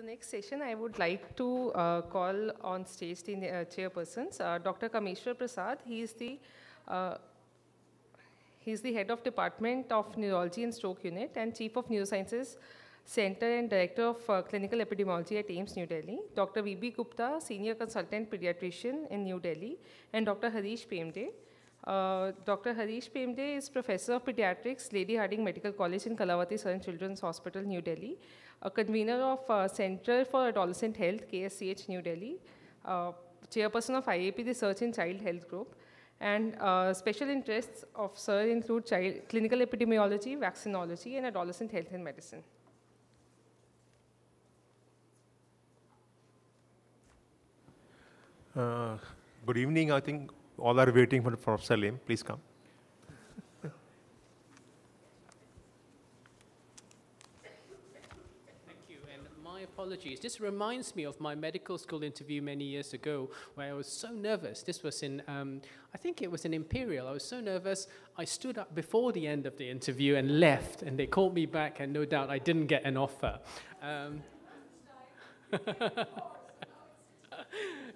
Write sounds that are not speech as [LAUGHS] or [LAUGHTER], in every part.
the next session, I would like to uh, call on stage the uh, chairpersons. Uh, Dr. Kameshwar Prasad, he is the uh, He's the head of Department of Neurology and Stroke Unit and Chief of Neurosciences Center and Director of uh, Clinical Epidemiology at AIIMS New Delhi. Dr. V.B. Gupta, Senior Consultant Pediatrician in New Delhi. And Dr. Harish Pemde. Uh, Dr. Harish Pemde is Professor of Pediatrics, Lady Hardinge Medical College in Kalavati Saran Children's Hospital, New Delhi. A convener of uh, Center for Adolescent Health, KSCH, New Delhi. Uh, chairperson of IAP, the Search in Child Health Group. And uh, special interests of SIR include child, clinical epidemiology, vaccinology, and adolescent health and medicine. Uh, good evening. I think all are waiting for Professor Lim. Please come. Thank you. And my apologies. This reminds me of my medical school interview many years ago where I was so nervous. This was in, um, I think it was in Imperial. I was so nervous, I stood up before the end of the interview and left, and they called me back, and no doubt I didn't get an offer. Um, [LAUGHS]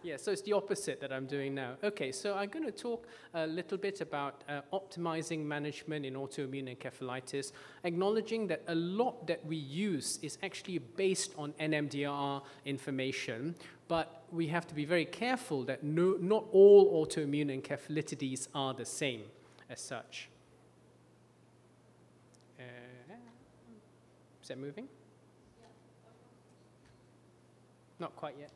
yeah, so it's the opposite that I'm doing now. Okay, so I'm going to talk a little bit about uh, optimizing management in autoimmune encephalitis, acknowledging that a lot that we use is actually based on NMDAR information, but we have to be very careful that no, not all autoimmune encephalitides are the same as such. Uh, is that moving? Not quite yet.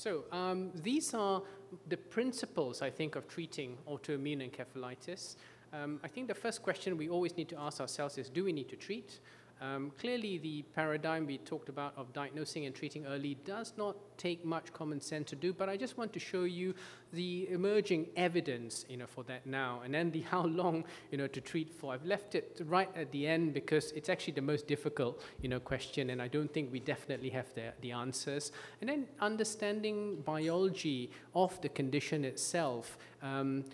So um, these are the principles, I think, of treating autoimmune encephalitis. Um, I think the first question we always need to ask ourselves is, do we need to treat? Um, clearly, the paradigm we talked about of diagnosing and treating early does not take much common sense to do, but I just want to show you the emerging evidence, you know, for that now, and then the [LAUGHS] how long, you know, to treat for. I've left it right at the end because it's actually the most difficult, you know, question, and I don't think we definitely have the, the answers. And then understanding biology of the condition itself. Um,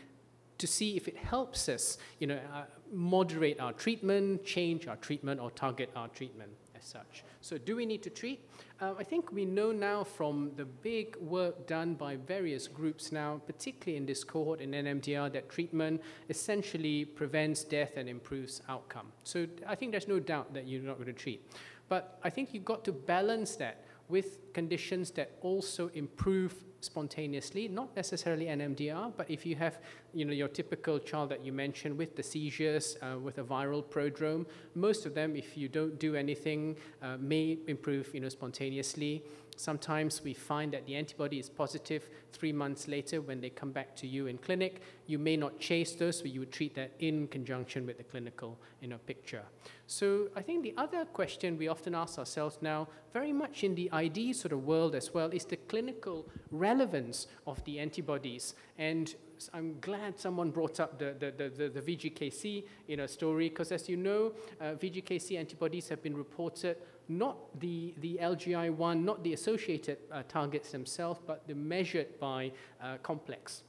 to see if it helps us, you know, uh, moderate our treatment, change our treatment, or target our treatment as such. So do we need to treat? Uh, I think we know now from the big work done by various groups now, particularly in this cohort in NMDAR, that treatment essentially prevents death and improves outcome. So I think there's no doubt that you're not going to treat. But I think you've got to balance that with conditions that also improve spontaneously, not necessarily NMDAR, but if you have you know, your typical child that you mentioned with the seizures, uh, with a viral prodrome, most of them, if you don't do anything, uh, may improve you know, spontaneously. Sometimes we find that the antibody is positive three months later when they come back to you in clinic. You may not chase those, but you would treat that in conjunction with the clinical you know, picture. So I think the other question we often ask ourselves now, very much in the ID sort of world as well, is the clinical relevance of the antibodies. And I'm glad someone brought up the, the, the, the, VGKC you story, because as you know, uh, VGKC antibodies have been reported not the, the LGI1, not the associated uh, targets themselves, but the measured by uh, complex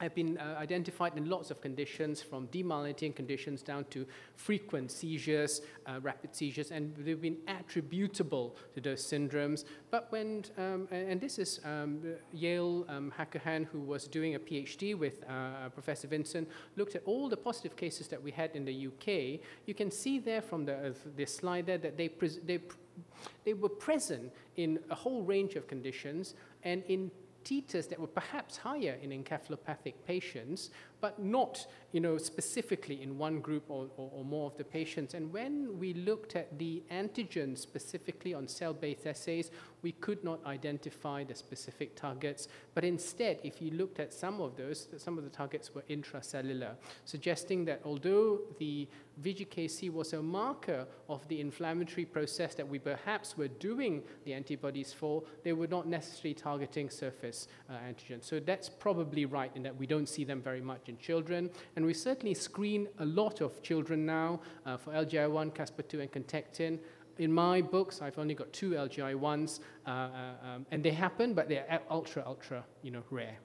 have been uh, identified in lots of conditions, from demyelinating conditions down to frequent seizures, uh, rapid seizures, and they've been attributable to those syndromes. But when, um, and this is um, Yael um, Hacohen, who was doing a PhD with uh, Professor Vincent, looked at all the positive cases that we had in the UK. You can see there from the, uh, the slide there that they, they, they were present in a whole range of conditions, and in titers that were perhaps higher in encephalopathic patients, but not you know, specifically in one group or, or, or, more of the patients. And when we looked at the antigens specifically on cell-based assays, we could not identify the specific targets. But instead, if you looked at some of those, some of the targets were intracellular, suggesting that although the VGKC was a marker of the inflammatory process that we perhaps were doing the antibodies for, they were not necessarily targeting surface uh, antigens. So that's probably right in that we don't see them very much in children. And we certainly screen a lot of children now uh, for LGI1, Caspr2, and Contactin. In my books, I've only got two LGI1s, uh, uh, um, and they happen, but they're ultra, ultra, you know, rare.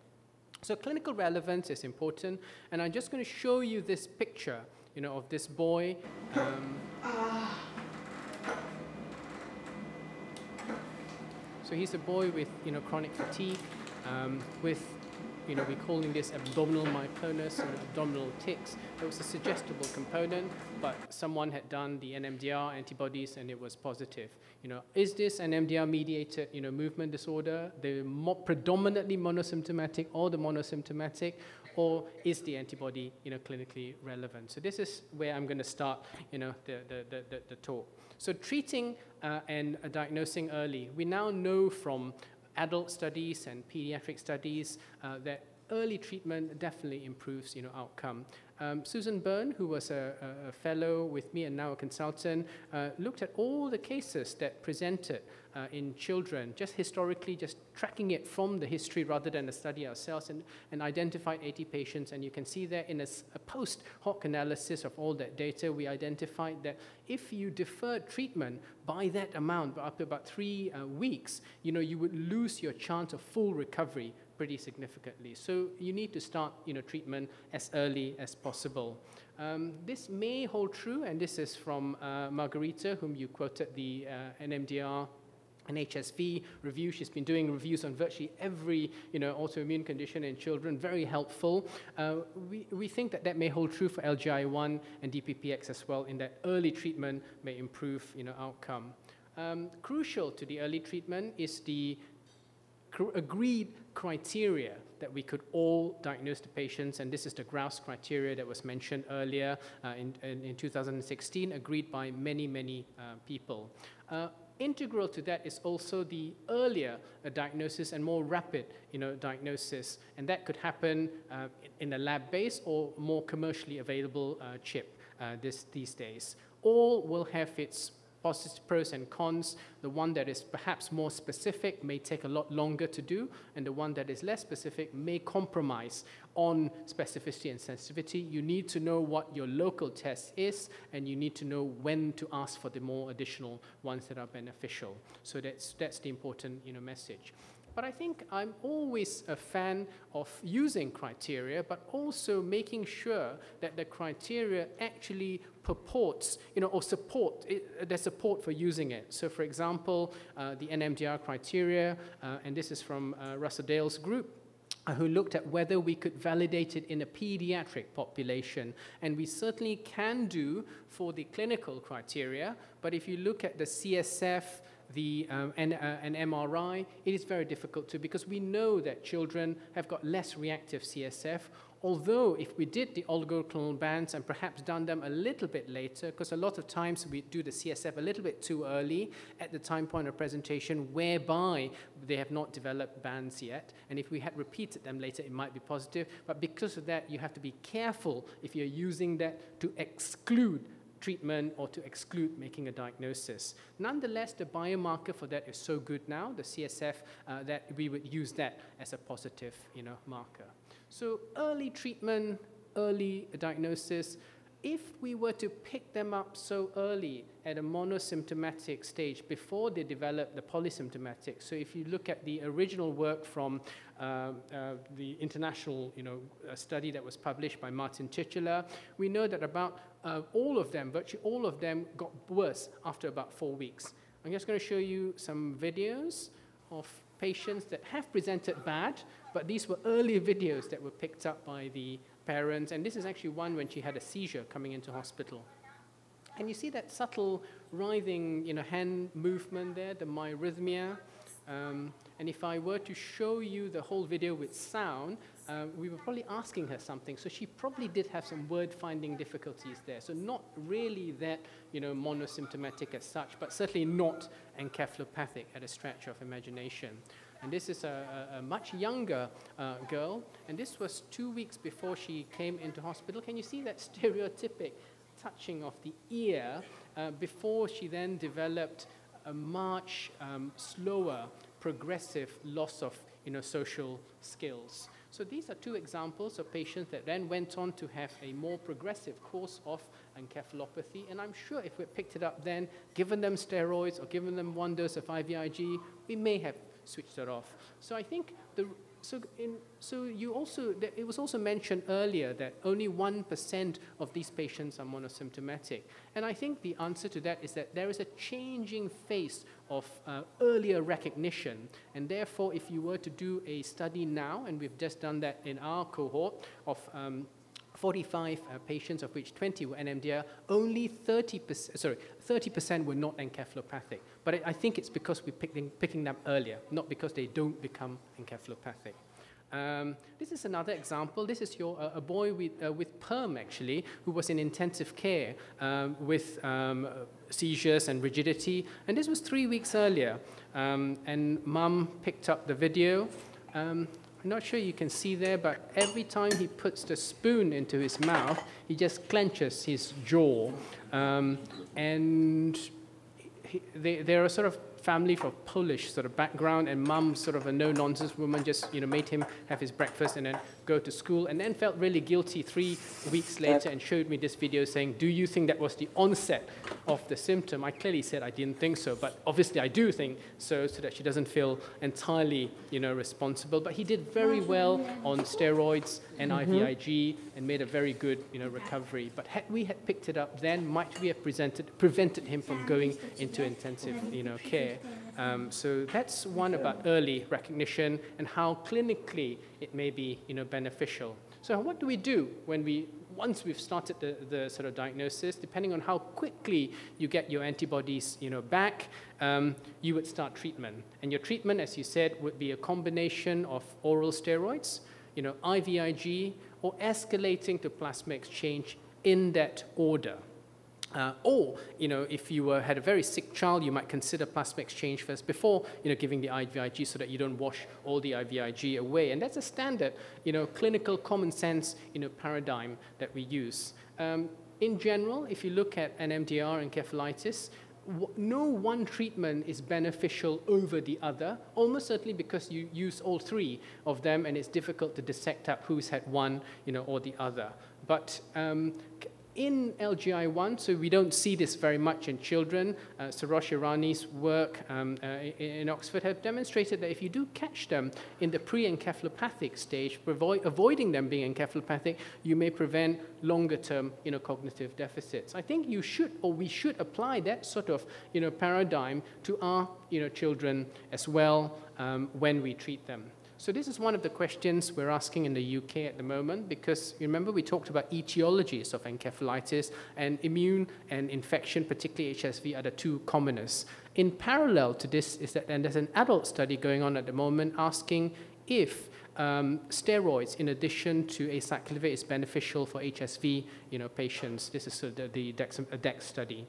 So clinical relevance is important, and I'm just going to show you this picture, you know, of this boy. Um, So he's a boy with you know chronic fatigue, um, with you know, we're calling this abdominal myoclonus and abdominal tics. It was a suggestible component, but someone had done the NMDAR antibodies and it was positive. You know, is this an MDR-mediated, you know, movement disorder, the mo predominantly monosymptomatic or the monosymptomatic, or is the antibody, you know, clinically relevant? So this is where I'm going to start, you know, the, the, the, the, the talk. So treating uh, and uh, diagnosing early, we now know from adult studies and pediatric studies uh, that early treatment definitely improves you know, outcome. Um, Susan Byrne, who was a, a, fellow with me and now a consultant, uh, looked at all the cases that presented uh, in children, just historically, just tracking it from the history rather than a study ourselves, and, and identified 80 patients. And you can see there in a, a post hoc analysis of all that data, we identified that if you deferred treatment by that amount, up to about three uh, weeks, you know, you would lose your chance of full recovery pretty significantly. So you need to start you know, treatment as early as possible. Um, this may hold true, and this is from uh, Margherita, whom you quoted the uh, NMDAR and HSV review. She's been doing reviews on virtually every you know, autoimmune condition in children, very helpful. Uh, we, we think that that may hold true for LGI1 and DPPX as well, in that early treatment may improve you know, outcome. Um, crucial to the early treatment is the agreed criteria that we could all diagnose the patients, and this is the Graus criteria that was mentioned earlier uh, in, in, in, 2016, agreed by many, many uh, people. Uh, integral to that is also the earlier uh, diagnosis and more rapid you know, diagnosis, and that could happen uh, in a lab base or more commercially available uh, chip this, these days. All will have its pros and cons. The one that is perhaps more specific may take a lot longer to do, and the one that is less specific may compromise on specificity and sensitivity. You need to know what your local test is, and you need to know when to ask for the more additional ones that are beneficial. So that's, that's the important you know, message. But I think I'm always a fan of using criteria, but also making sure that the criteria actually purports, you know, or support, it, there's support for using it. So for example, uh, the NMDAR criteria, uh, and this is from uh, Russell Dale's group, uh, who looked at whether we could validate it in a pediatric population. And we certainly can do for the clinical criteria, but if you look at the CSF, the, um, and, uh, an MRI, it is very difficult to because we know that children have got less reactive CSF. Although, if we did the oligoclonal bands and perhaps done them a little bit later, because a lot of times we do the CSF a little bit too early at the time point of presentation, whereby they have not developed bands yet. And if we had repeated them later, it might be positive. But because of that, you have to be careful if you're using that to exclude treatment or to exclude making a diagnosis. Nonetheless, the biomarker for that is so good now, the CSF, uh, that we would use that as a positive you know, marker. So early treatment, early diagnosis, if we were to pick them up so early at a monosymptomatic stage before they develop the polysymptomatic, so if you look at the original work from uh, uh, the international you know, study that was published by Martin Titulaer, we know that about uh, all of them, virtually all of them, got worse after about four weeks. I'm just going to show you some videos of patients that have presented bad, but these were early videos that were picked up by the parents, and this is actually one when she had a seizure coming into hospital. And you see that subtle writhing, you know, hand movement there, the myorhythmia. Um, and if I were to show you the whole video with sound, uh, we were probably asking her something. So she probably did have some word finding difficulties there. So not really that, you know, monosymptomatic as such, but certainly not encephalopathic at a stretch of imagination. And this is a, a, a much younger uh, girl, and this was two weeks before she came into hospital. Can you see that [LAUGHS] stereotypic touching of the ear uh, before she then developed a much um, slower, progressive loss of you know, social skills? So these are two examples of patients that then went on to have a more progressive course of encephalopathy. And I'm sure if we picked it up then, given them steroids or given them one dose of IVIG, we may have switched that off. So I think the so, in, so you also, it was also mentioned earlier that only 1% of these patients are monosymptomatic. And I think the answer to that is that there is a changing face of uh, earlier recognition. And therefore, if you were to do a study now, and we've just done that in our cohort of um, 45 uh, patients, of which 20 were NMDAR, only 30%, sorry, 30% were not encephalopathic. But I, I think it's because we're picking, picking them earlier, not because they don't become encephalopathic. Um, this is another example. This is your, uh, a boy with, uh, with PERM, actually, who was in intensive care um, with um, seizures and rigidity. And this was three weeks earlier. Um, and mum picked up the video. I'm not sure you can see there, but every time he puts the spoon into his mouth, he just clenches his jaw. Um, and he, they, they're a sort of family from Polish sort of background, and mum, sort of a no-nonsense woman, just you know made him have his breakfast and then go to school, and then felt really guilty three weeks later and showed me this video saying, "Do you think that was the onset of the symptom?" I clearly said I didn't think so, but obviously I do think so, so that she doesn't feel entirely you know responsible. But he did very well on steroids and mm-hmm. IVIG and made a very good you know recovery. But had we had picked it up then, might we have presented, prevented him from going into intensive you know care? Um, so that's one about early recognition and how clinically it may be you know, beneficial. So what do we do when we, once we've started the, the sort of diagnosis, depending on how quickly you get your antibodies you know, back, um, you would start treatment. And your treatment, as you said, would be a combination of oral steroids, you know, IVIG, or escalating to plasma exchange in that order. Uh, or, you know, if you had a very sick child, you might consider plasma exchange first before, you know, giving the IVIG so that you don't wash all the IVIG away. And that's a standard, you know, clinical common sense, you know, paradigm that we use. Um, in general, if you look at NMDAR encephalitis, no one treatment is beneficial over the other, almost certainly because you use all three of them and it's difficult to dissect up who's had one, you know, or the other. But um, in LGI1, so we don't see this very much in children. Uh, Sarosh Irani's work um, uh, in Oxford have demonstrated that if you do catch them in the pre-encephalopathic stage, avoid, avoiding them being encephalopathic, you may prevent longer-term you know, cognitive deficits. I think you should, or we should apply that sort of you know, paradigm to our you know, children as well um, when we treat them. So this is one of the questions we're asking in the UK at the moment because remember we talked about etiologies of encephalitis and immune and infection, particularly HSV, are the two commonest. In parallel to this is that and there's an adult study going on at the moment asking if um, steroids, in addition to acyclovir, is beneficial for HSV you know, patients. This is uh, the, the DEX, DEX study.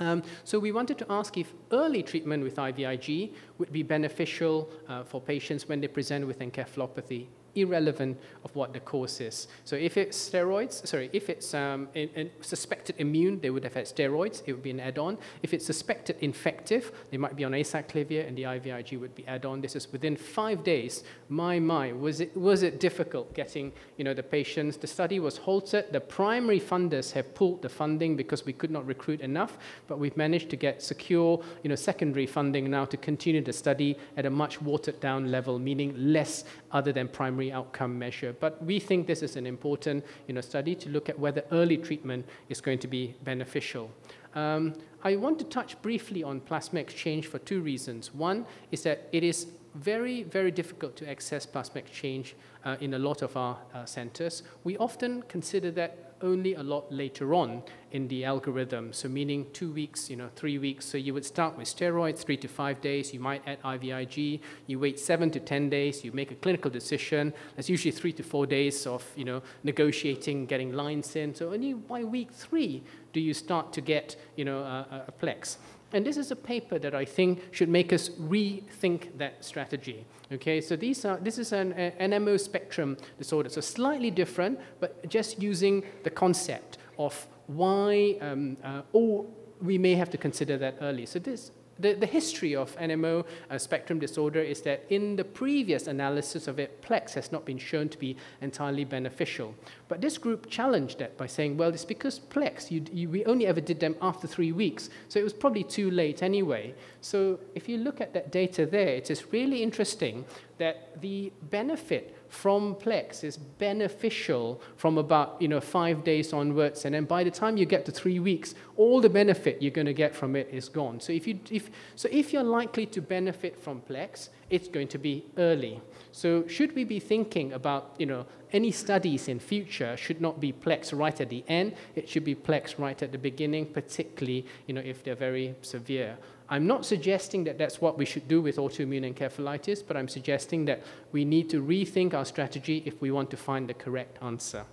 Um, so we wanted to ask if early treatment with IVIG would be beneficial uh, for patients when they present with encephalopathy irrelevant of what the cause is. So if it's steroids, sorry, if it's um, in, in suspected immune, they would have had steroids, it would be an add-on. If it's suspected infective, they might be on acyclovir and the IVIG would be add-on. This is within five days. My, my, was it, was it difficult getting you know, the patients? The study was halted. The primary funders have pulled the funding because we could not recruit enough, but we've managed to get secure you know, secondary funding now to continue the study at a much watered down level, meaning less other than primary outcome measure. But we think this is an important you know, study to look at whether early treatment is going to be beneficial. Um, I want to touch briefly on plasma exchange for two reasons. One is that it is very, very difficult to access plasma exchange uh, in a lot of our uh, centers. We often consider that only a lot later on in the algorithm. So meaning two weeks, you know, three weeks. So you would start with steroids, three to five days. You might add IVIG. You wait seven to 10 days. You make a clinical decision. That's usually three to four days of, you know, negotiating, getting lines in. So only by week three do you start to get, you know, a, a plex. And this is a paper that I think should make us rethink that strategy. Okay, so these are, this is an NMO spectrum disorder, so slightly different, but just using the concept of why, um, uh, or we may have to consider that early. So this the, the history of NMO uh, spectrum disorder is that in the previous analysis of it, PLEX has not been shown to be entirely beneficial. But this group challenged that by saying, well, it's because PLEX, you, you, we only ever did them after three weeks, so it was probably too late anyway. So if you look at that data there, it is really interesting that the benefit from Plex is beneficial from about you know five days onwards, and then by the time you get to three weeks, all the benefit you're going to get from it is gone. So if you if so if you're likely to benefit from Plex, it's going to be early. So should we be thinking about you know any studies in future should not be Plex right at the end. It should be Plex right at the beginning, particularly you know if they're very severe. I'm not suggesting that that's what we should do with autoimmune encephalitis, but I'm suggesting that we need to rethink our strategy if we want to find the correct answer.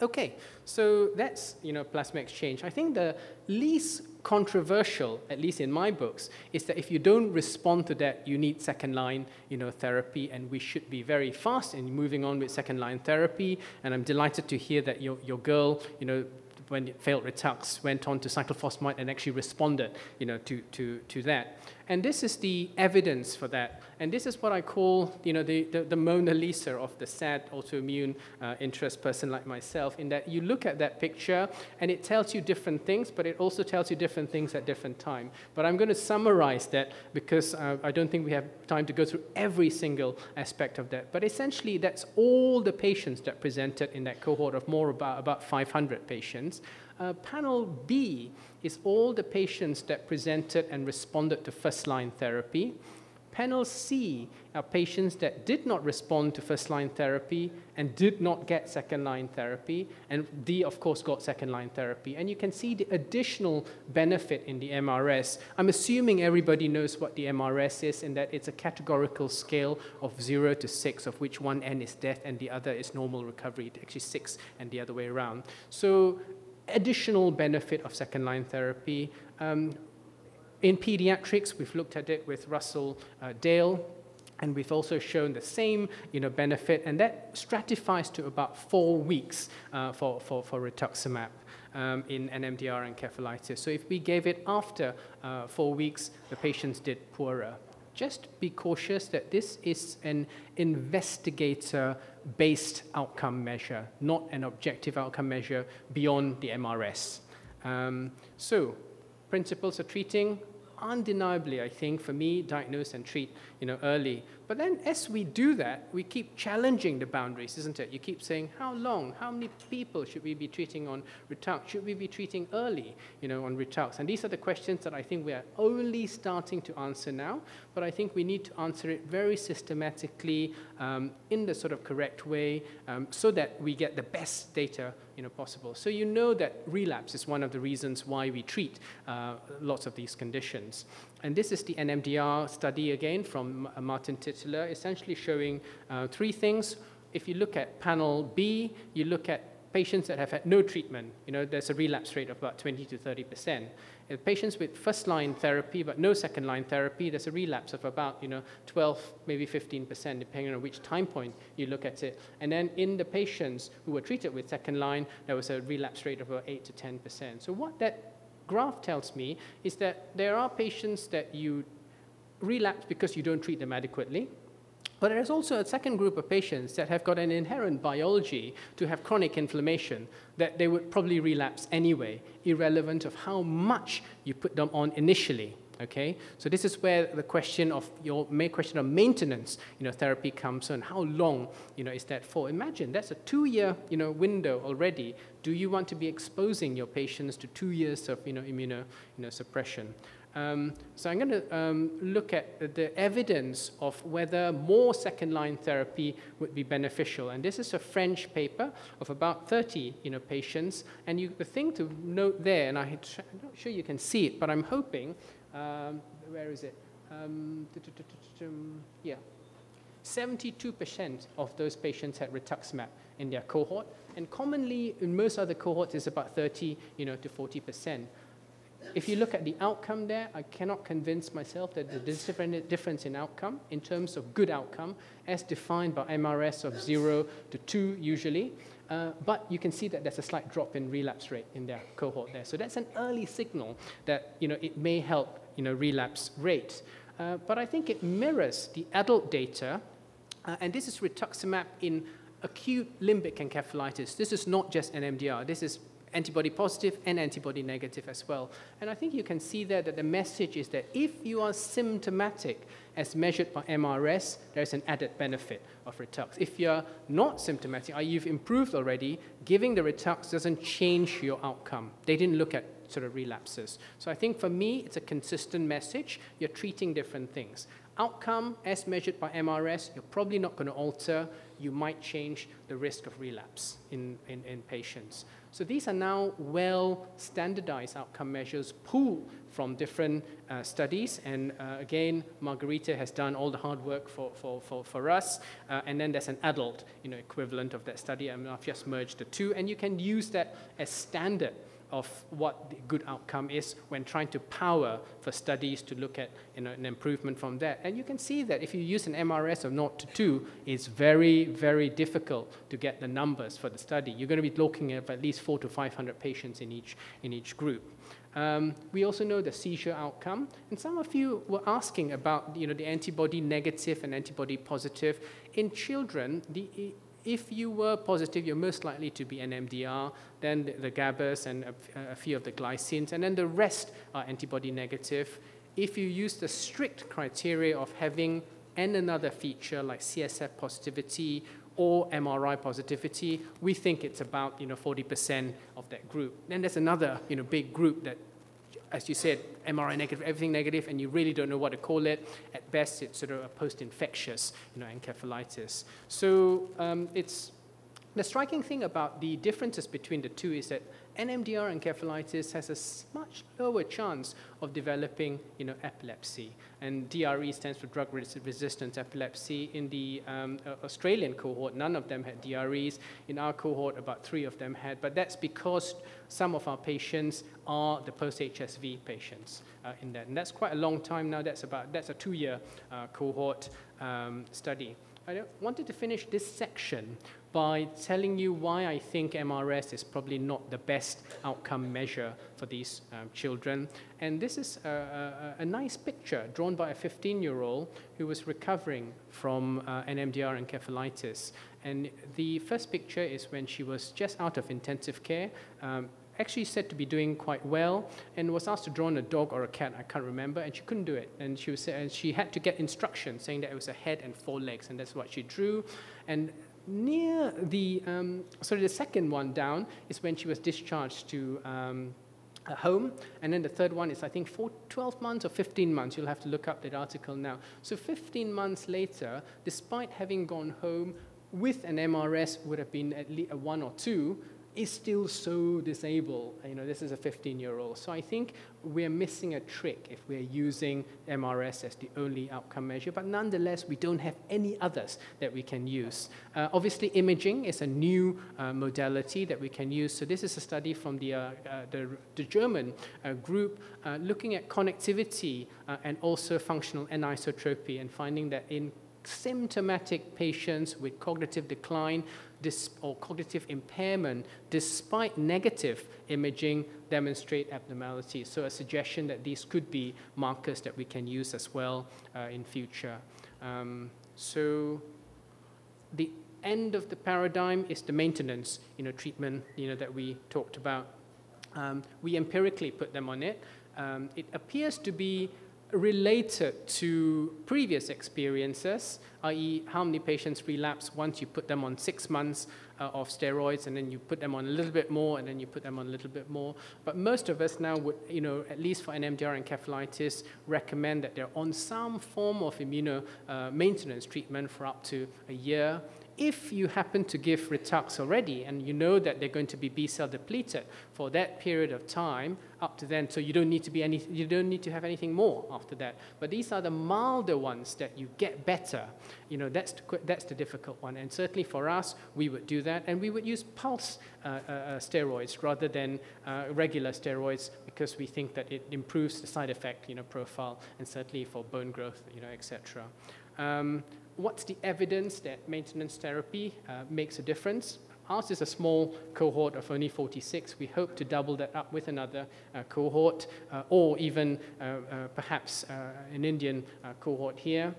Okay, so that's you know plasma exchange. I think the least controversial, at least in my books, is that if you don't respond to that, you need second line you know, therapy, and we should be very fast in moving on with second line therapy. And I'm delighted to hear that your, your girl, you know, when it failed Ritux, went on to cyclophosphamide and actually responded you know, to, to, to that. And this is the evidence for that. And this is what I call, you know, the, the, the Mona Lisa of the sad autoimmune uh, interest person like myself, in that you look at that picture and it tells you different things, but it also tells you different things at different time. But I'm going to summarize that because uh, I don't think we have time to go through every single aspect of that. But essentially, that's all the patients that presented in that cohort of more about, about 500 patients. Uh, panel B is all the patients that presented and responded to first-line therapy. Panel C are patients that did not respond to first-line therapy and did not get second-line therapy. And D, of course, got second-line therapy. And you can see the additional benefit in the MRS. I'm assuming everybody knows what the MRS is and that it's a categorical scale of 0 to 6, of which one end is death and the other is normal recovery. Actually 6 and the other way around. So additional benefit of second line therapy. Um, in pediatrics, we've looked at it with Russell uh, Dale, and we've also shown the same you know, benefit, and that stratifies to about four weeks uh, for, for, for rituximab. Um, in NMDAR and encephalitis. So if we gave it after uh, four weeks, the patients did poorer. Just be cautious that this is an investigator based outcome measure, not an objective outcome measure beyond the MRS. Um, so, principles of treating, undeniably, I think, for me, diagnose and treat you know, early. But then as we do that, we keep challenging the boundaries, isn't it? You keep saying, how long, how many people should we be treating on Ritux? Should we be treating early, you know, on Ritux? And these are the questions that I think we are only starting to answer now, but I think we need to answer it very systematically um, in the sort of correct way um, so that we get the best data you know, possible. So you know that relapse is one of the reasons why we treat uh, lots of these conditions. And this is the NMDAR study again from Martin Titulaer, essentially showing uh, three things. If you look at panel B, you look at patients that have had no treatment, you know, there's a relapse rate of about 20 to 30 percent. In patients with first-line therapy but no second-line therapy, there's a relapse of about, you know, 12, maybe 15 percent, depending on which time point you look at it. And then in the patients who were treated with second-line, there was a relapse rate of about 8 to 10 percent. So what that graph tells me is that there are patients that you relapse because you don't treat them adequately. But there's also a second group of patients that have got an inherent biology to have chronic inflammation that they would probably relapse anyway, irrelevant of how much you put them on initially. Okay, so this is where the question of your main question of maintenance, you know, therapy comes in. How long, you know, is that for? Imagine that's a two-year, you know, window already. Do you want to be exposing your patients to two years of, you know, immuno, you know, suppression? Um, so I'm going to um, look at the evidence of whether more second-line therapy would be beneficial. And this is a French paper of about 30 you know, patients. And you, the thing to note there, and I'm not sure you can see it, but I'm hoping um, where is it? Um, yeah. 72% of those patients had rituximab in their cohort, and commonly in most other cohorts it's about 30, you know, to 40%. If you look at the outcome there, I cannot convince myself that the difference in outcome in terms of good outcome as defined by MRS of 0 to 2 usually. Uh, but you can see that there's a slight drop in relapse rate in their cohort there. So that's an early signal that you know, it may help you know, relapse rate. Uh, but I think it mirrors the adult data, uh, and this is rituximab in acute limbic encephalitis. This is not just NMDAR. This is antibody positive and antibody negative as well. And I think you can see there that the message is that if you are symptomatic, as measured by MRS, there's an added benefit of Ritux. If you're not symptomatic, or you've improved already, giving the Ritux doesn't change your outcome. They didn't look at sort of relapses. So I think for me, it's a consistent message. You're treating different things. Outcome, as measured by MRS, you're probably not going to alter. You might change the risk of relapse in, in, in patients. So these are now well standardized outcome measures pooled from different uh, studies. And uh, again, Margherita has done all the hard work for, for, for, for us. Uh, and then there's an adult you know, equivalent of that study. I mean, I've just merged the two. And you can use that as standard of what the good outcome is when trying to power for studies to look at you know, an improvement from that. And you can see that if you use an MRS of 0 to 2, it's very, very difficult to get the numbers for the study. You're going to be looking at at least 4 to 500 patients in each, in each group. Um, we also know the seizure outcome, and some of you were asking about you know, the antibody negative and antibody positive. In children, the if you were positive, you're most likely to be an MDR, then the, GABAs and a, a, few of the glycines, and then the rest are antibody negative. If you use the strict criteria of having and another feature like CSF positivity or MRI positivity, we think it's about you know 40% of that group. Then there's another you know big group that as you said, MRI negative, everything negative, and you really don't know what to call it. At best, it's sort of a post-infectious, you know, encephalitis. So um, it's the striking thing about the differences between the two is that NMDAR encephalitis has a much lower chance of developing you know, epilepsy. And DRE stands for drug resistant epilepsy. In the um, Australian cohort, none of them had DREs. In our cohort, about three of them had. But that's because some of our patients are the post-HSV patients uh, in that. And that's quite a long time now. That's, about, that's a two-year uh, cohort um, study. I wanted to finish this section by telling you why I think MRS is probably not the best outcome measure for these um, children. And this is a, a, a, nice picture drawn by a 15-year-old who was recovering from uh, NMDAR encephalitis. And the first picture is when she was just out of intensive care, um, actually said to be doing quite well and was asked to draw on a dog or a cat, I can't remember, and she couldn't do it. And she, was, and she had to get instructions saying that it was a head and four legs, and that's what she drew. And near the, um, sorry, the second one down is when she was discharged to um, home. And then the third one is, I think, for 12 months or 15 months. You'll have to look up that article now. So 15 months later, despite having gone home with an MRS, would have been at least a one or two, is still so disabled. You know, this is a 15-year-old. So I think we're missing a trick if we're using MRS as the only outcome measure. But nonetheless, we don't have any others that we can use. Uh, obviously, imaging is a new uh, modality that we can use. So this is a study from the, uh, uh the, the, German uh, group uh, looking at connectivity and also functional anisotropy and finding that in symptomatic patients with cognitive decline, or cognitive impairment, despite negative imaging, demonstrate abnormalities. So a suggestion that these could be markers that we can use as well uh, in future. Um, so the end of the paradigm is the maintenance you know, treatment you know, that we talked about. Um, we empirically put them on it. Um, it appears to be related to previous experiences, i.e., how many patients relapse once you put them on six months uh, of steroids and then you put them on a little bit more and then you put them on a little bit more. But most of us now would, you know, at least for NMDAR encephalitis, recommend that they're on some form of immuno uh, maintenance treatment for up to a year if you happen to give Ritux already and you know that they're going to be B cell depleted for that period of time up to then, so you don't need to be any, you don't need to have anything more after that. But these are the milder ones that you get better. You know, that's the, that's the difficult one. And certainly for us, we would do that, and we would use pulse uh, uh, uh steroids rather than uh, regular steroids because we think that it improves the side effect, you know, profile, and certainly for bone growth, you know, etc. what's the evidence that maintenance therapy uh, makes a difference? Ours is a small cohort of only 46. We hope to double that up with another uh, cohort, uh, or even uh, uh, perhaps uh, an Indian cohort here.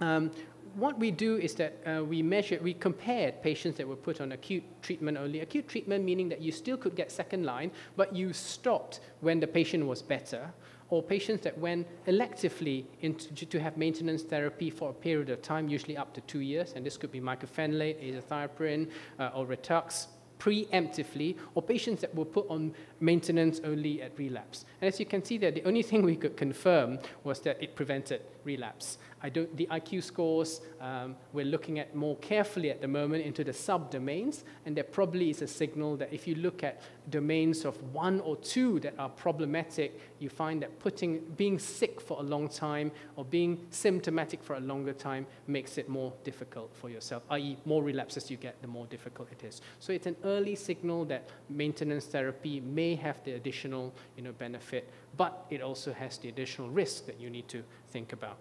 Um, what we do is that uh, we measured, we compared patients that were put on acute treatment only. Acute treatment meaning that you still could get second line, but you stopped when the patient was better, or patients that went electively into, to have maintenance therapy for a period of time, usually up to two years, and this could be mycophenolate, azathioprine, uh, or Ritux, preemptively, or patients that were put on maintenance only at relapse. And as you can see there, the only thing we could confirm was that it prevented relapse. I don't, the IQ scores, um, we're looking at more carefully at the moment into the subdomains, and there probably is a signal that if you look at domains of one or two that are problematic, you find that putting, being sick for a long time or being symptomatic for a longer time makes it more difficult for yourself, i.e. more relapses you get, the more difficult it is. So it's an early signal that maintenance therapy may have the additional you know, benefit, but it also has the additional risk that you need to think about.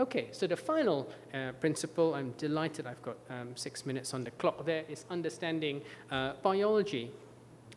Okay, so the final uh, principle, I'm delighted I've got um, six minutes on the clock there, is understanding uh, biology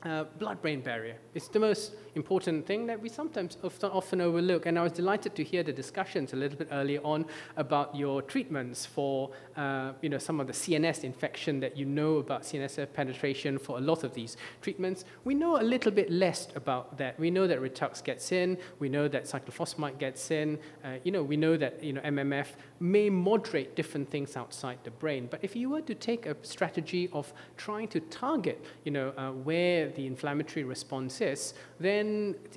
uh, blood-brain barrier. It's the most important thing that we sometimes often, overlook. And I was delighted to hear the discussions a little bit earlier on about your treatments for uh, you know, some of the CNS infection that you know about CNS penetration for a lot of these treatments. We know a little bit less about that. We know that Ritux gets in. We know that cyclophosphamide gets in. Uh, you know, we know that you know, MMF may moderate different things outside the brain. But if you were to take a strategy of trying to target you know, uh, where the inflammatory response is, then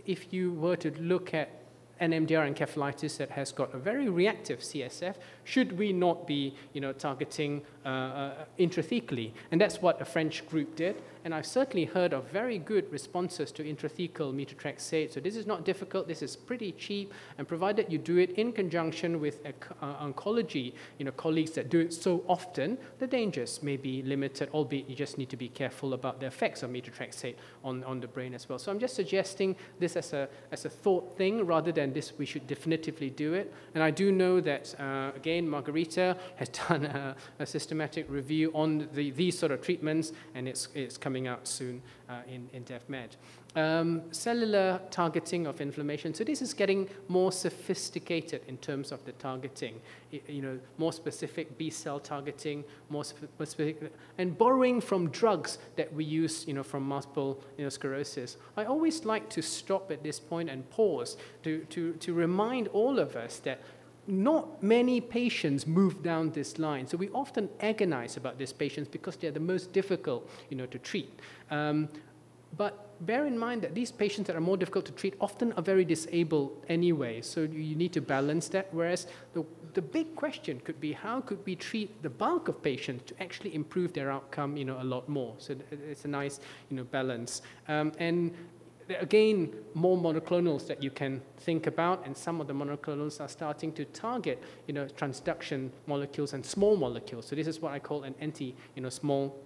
if you were to look at NMDAR encephalitis that has got a very reactive CSF, should we not be you know, targeting uh, uh, intrathecally? And that's what a French group did. And I've certainly heard of very good responses to intrathecal methotrexate. So this is not difficult. This is pretty cheap. And provided you do it in conjunction with uh, oncology you know, colleagues that do it so often, the dangers may be limited, albeit you just need to be careful about the effects of methotrexate on, on the brain as well. So I'm just suggesting this as a, as a thought thing rather than this we should definitively do it. And I do know that, uh, again, Margherita has [LAUGHS] done a, a systematic review on the, these sort of treatments, and it's, it's coming out soon uh, in, in DevMed. Um, cellular targeting of inflammation. So this is getting more sophisticated in terms of the targeting. you know, more specific B cell targeting, more specific, and borrowing from drugs that we use, you know, from multiple you know, sclerosis. I always like to stop at this point and pause to, to, to remind all of us that not many patients move down this line. So we often agonize about these patients because they're the most difficult you know, to treat. Um, but bear in mind that these patients that are more difficult to treat often are very disabled anyway, so you need to balance that. Whereas the, the big question could be how could we treat the bulk of patients to actually improve their outcome you know, a lot more? So it's a nice you know, balance. Um, and again, more monoclonals that you can think about, and some of the monoclonals are starting to target, you know, transduction molecules and small molecules. So this is what I call an anti, you know, small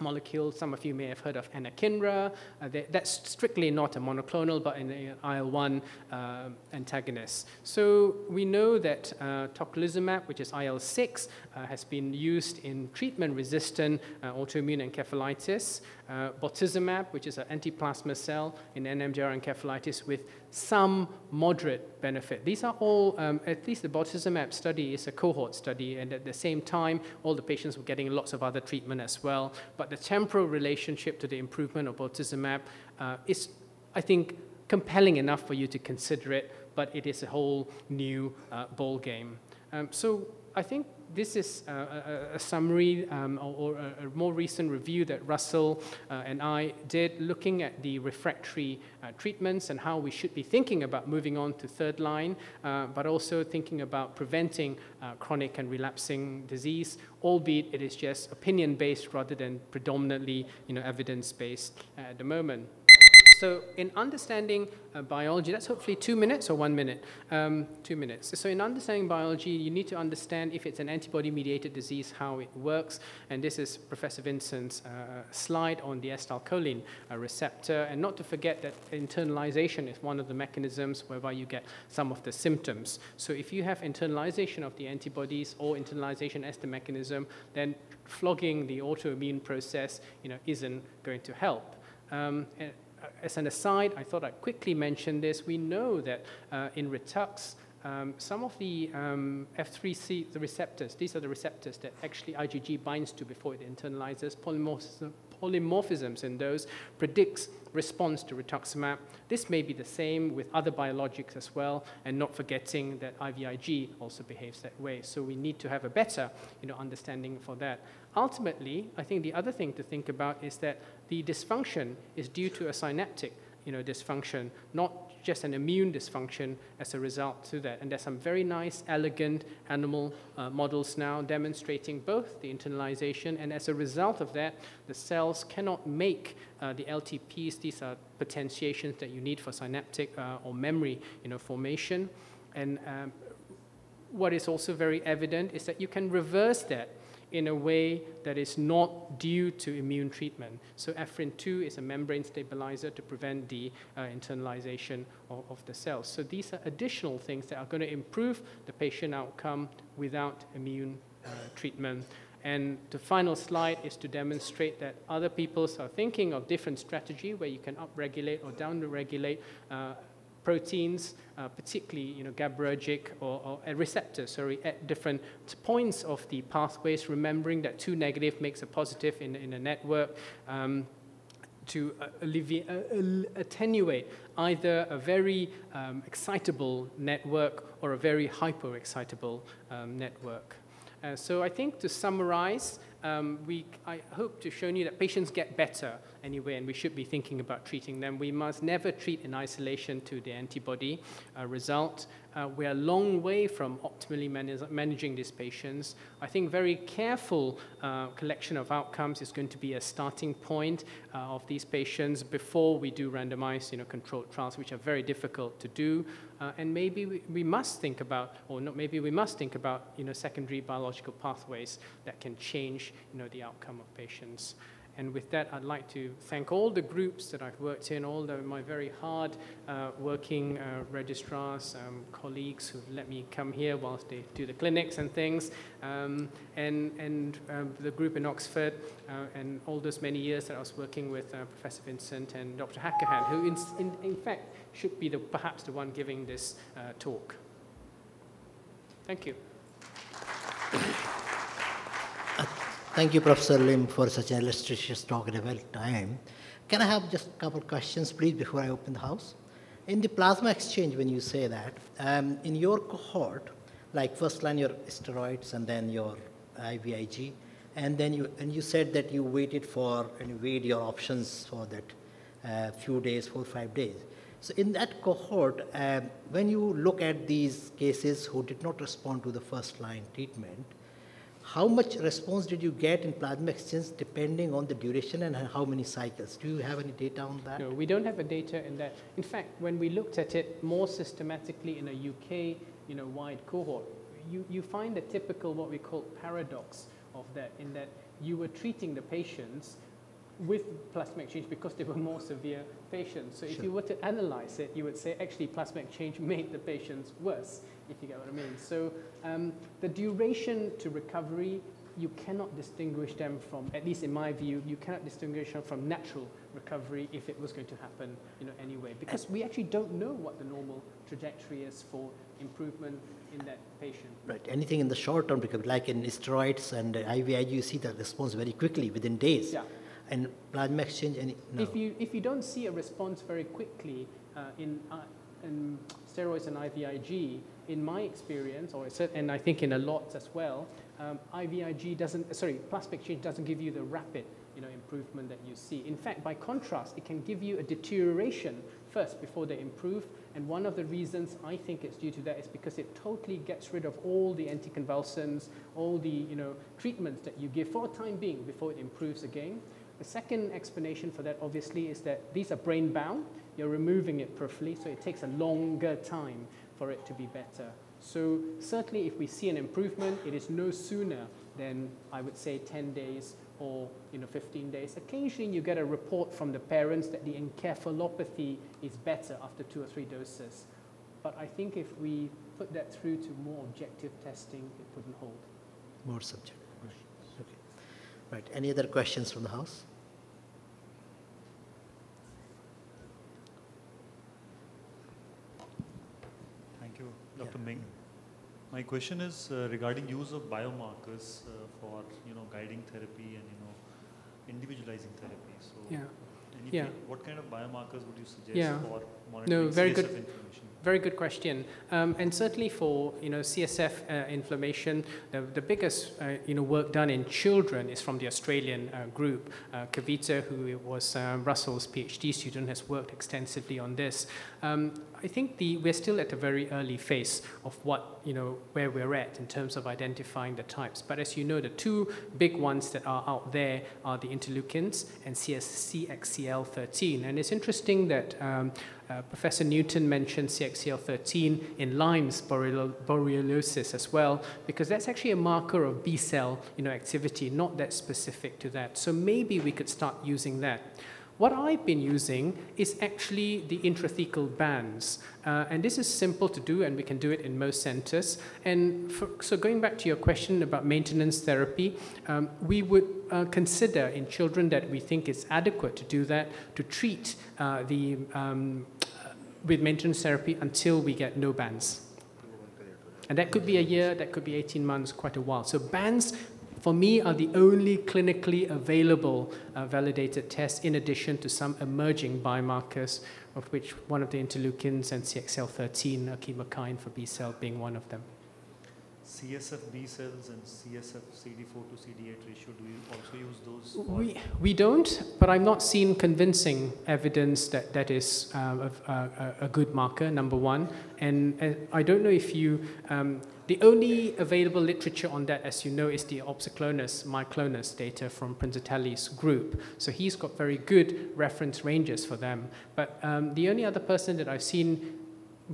molecule. Some of you may have heard of anakinra. Uh, that's strictly not a monoclonal, but an IL-1 uh, antagonist. So we know that uh, tocilizumab, which is IL-6, uh, has been used in treatment-resistant uh, autoimmune encephalitis. Uh, which is an antiplasma cell in NMDAR encephalitis with some moderate benefit. These are all, um, at least the bortezomib study is a cohort study, and at the same time, all the patients were getting lots of other treatment as well. But the temporal relationship to the improvement of bortezomib uh, is, I think, compelling enough for you to consider it, but it is a whole new uh, ball game. Um, so I think this is a, a, a summary um, or, or, a more recent review that Russell uh, and I did looking at the refractory uh, treatments and how we should be thinking about moving on to third line, uh, but also thinking about preventing uh, chronic and relapsing disease, albeit it is just opinion-based rather than predominantly you know, evidence-based at the moment. So in understanding uh, biology, that's hopefully two minutes or one minute? Um, two minutes. So in understanding biology, you need to understand if it's an antibody-mediated disease, how it works. And this is Professor Vincent's uh, slide on the acetylcholine uh, receptor. And not to forget that internalization is one of the mechanisms whereby you get some of the symptoms. So if you have internalization of the antibodies or internalization as the mechanism, then flogging the autoimmune process you know, isn't going to help. Um, as an aside, I thought I'd quickly mention this. We know that uh, in Ritux, um, some of the um, F3C, the receptors, these are the receptors that actually IgG binds to before it internalizes. Polymorphism, polymorphisms in those predicts response to rituximab. This may be the same with other biologics as well, and not forgetting that IVIG also behaves that way. So we need to have a better you know, understanding for that. Ultimately, I think the other thing to think about is that the dysfunction is due to a synaptic you know, dysfunction, not just an immune dysfunction as a result to that. And there's some very nice, elegant animal uh, models now demonstrating both the internalization, and as a result of that, the cells cannot make uh, the LTPs. These are potentiations that you need for synaptic uh, or memory you know, formation. And um, what is also very evident is that you can reverse that in a way that is not due to immune treatment. So ephrin-2 is a membrane stabilizer to prevent the uh, internalization of, of, the cells. So these are additional things that are going to improve the patient outcome without immune uh, treatment. And the final slide is to demonstrate that other people are thinking of different strategy where you can upregulate or downregulate uh, proteins, uh, particularly you know, GABAergic or, or receptors, sorry, at different points of the pathways, remembering that two negative makes a positive in, in a network. Um, to uh, uh, attenuate either a very um, excitable network or a very hyper-excitable um, network. Uh, so I think to summarize, um, we, I hope to show you that patients get better anyway, and we should be thinking about treating them. We must never treat in isolation to the antibody uh, result. Uh, we're a long way from optimally manage managing these patients. I think very careful uh, collection of outcomes is going to be a starting point uh, of these patients before we do randomized you know, controlled trials, which are very difficult to do. Uh, and maybe we, we, must think about, or not, maybe we must think about you know, secondary biological pathways that can change you know, the outcome of patients. And with that, I'd like to thank all the groups that I've worked in, all the, my very hard uh, working uh, registrars, um, colleagues who've let me come here whilst they do the clinics and things, um, and, and um, the group in Oxford, uh, and all those many years that I was working with uh, Professor Vincent and Dr. Hacohen, who in, in, in, fact should be the, perhaps the one giving this uh, talk. Thank you. Thank you, Professor Lim, for such an illustrious talk at a well time. Can I have just a couple of questions, please, before I open the house? In the plasma exchange, when you say that, um, in your cohort, like first line your steroids and then your IVIG, and then you and you said that you waited for and you weighed your options for that uh, few days, four five days. So in that cohort, uh, when you look at these cases who did not respond to the first line treatment, how much response did you get in plasma exchange depending on the duration and how many cycles? Do you have any data on that? No, we don't have a data in that. In fact, when we looked at it more systematically in a UK you know, wide cohort, you, you find a typical what we call paradox of that in that you were treating the patients with plasma exchange because they were more severe patients. So sure. if you were to analyze it, you would say actually plasma exchange made the patients worse if you get what I mean. So um, the duration to recovery, you cannot distinguish them from, at least in my view, you cannot distinguish them from natural recovery if it was going to happen you know, anyway, because we actually don't know what the normal trajectory is for improvement in that patient. Right. Anything in the short term, like in steroids and IVIG, you see the response very quickly within days. Yeah. And plasma exchange, no. If you, if you don't see a response very quickly uh, in, uh, in steroids and IVIG, in my experience, or and I think in a lot as well, um, IVIG doesn't, sorry, plasma exchange doesn't give you the rapid you know, improvement that you see. In fact, by contrast, it can give you a deterioration first before they improve. And one of the reasons I think it's due to that is because it totally gets rid of all the anticonvulsants, all the you know, treatments that you give for a time being before it improves again. The second explanation for that, obviously, is that these are brain bound. You're removing it peripherally, so it takes a longer time for it to be better. So certainly if we see an improvement, it is no sooner than I would say 10 days or you know 15 days. Occasionally you get a report from the parents that the encephalopathy is better after two or three doses. But I think if we put that through to more objective testing, it wouldn't hold. More subjective. Okay. Right. Any other questions from the House? My question is uh, regarding use of biomarkers uh, for you know guiding therapy and you know individualizing therapy. So, Yeah. Yeah. what kind of biomarkers would you suggest Yeah. for monitoring no, very CSF good. information? Very good question. Um, and certainly for you know CSF uh, inflammation, the, the biggest uh, you know work done in children is from the Australian uh, group. Uh, Kavitha, who was uh, Russell's PhD student, has worked extensively on this. Um, I think the, we're still at a very early phase of what you know where we're at in terms of identifying the types. But as you know, the two big ones that are out there are the interleukins and CS, CXCL13. And it's interesting that. Um, uh, Professor Newton mentioned CXCL13 in Lyme's borrelio borreliosis as well, because that's actually a marker of B cell you know, activity, not that specific to that. So maybe we could start using that. What I've been using is actually the intrathecal bands. Uh, and this is simple to do, and we can do it in most centers. And for, so, going back to your question about maintenance therapy, um, we would uh, consider in children that we think is adequate to do that to treat uh, the, um, with maintenance therapy until we get no bands. And that could be a year, that could be 18 months, quite a while. So, bands for me, are the only clinically available uh, validated tests in addition to some emerging biomarkers, of which one of the interleukins and CXL13, a chemokine for B cell, being one of them. CSF B cells and CSF CD4 to CD8 ratio, do you also use those? We, we don't, but I've not seen convincing evidence that that is um, a, a, a good marker, number one. And uh, I don't know if you, um, the only available literature on that, as you know, is the Opsoclonus myoclonus data from Pranzatelli's group. So he's got very good reference ranges for them. But um, the only other person that I've seen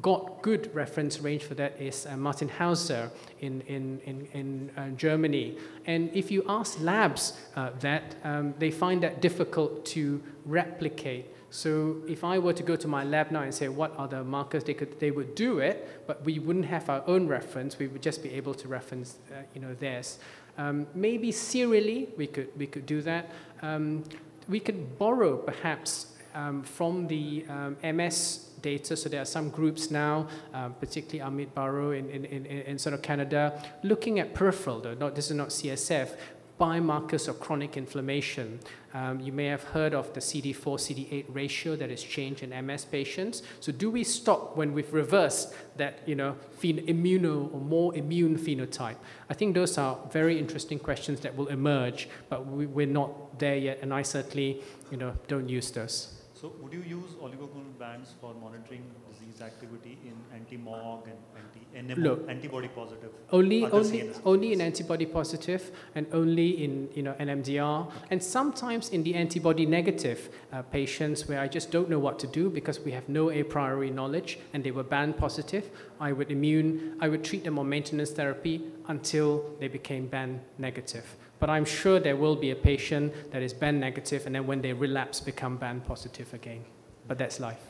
got good reference range for that is uh, Martin Hauser in, in, in, in uh, Germany. And if you ask labs uh, that, um, they find that difficult to replicate. So if I were to go to my lab now and say what are the markers, they, could, they would do it, but we wouldn't have our own reference. We would just be able to reference uh, you know, theirs. Um, maybe serially we could, we could do that. Um, we could borrow perhaps um, from the um, MS data. So there are some groups now, um, particularly Amit Bar-Or in, in, in, in sort of Canada, looking at peripheral, though not, this is not CSF, biomarkers of chronic inflammation. Um, you may have heard of the CD4 CD8 ratio that is changed in MS patients. So, do we stop when we've reversed that you know, phen- immuno or more immune phenotype? I think those are very interesting questions that will emerge, but we, we're not there yet, and I certainly you know, don't use those. So would you use oligoclonal bands for monitoring disease activity in anti-MOG and anti-NMO, antibody positive? Only, only, only in antibody positive and only in you know, NMDAR, and sometimes in the antibody negative uh, patients where I just don't know what to do because we have no a priori knowledge and they were band positive. I would immune, I would treat them on maintenance therapy until they became band negative. But I'm sure there will be a patient that is band negative and then when they relapse become band positive again. But that's life.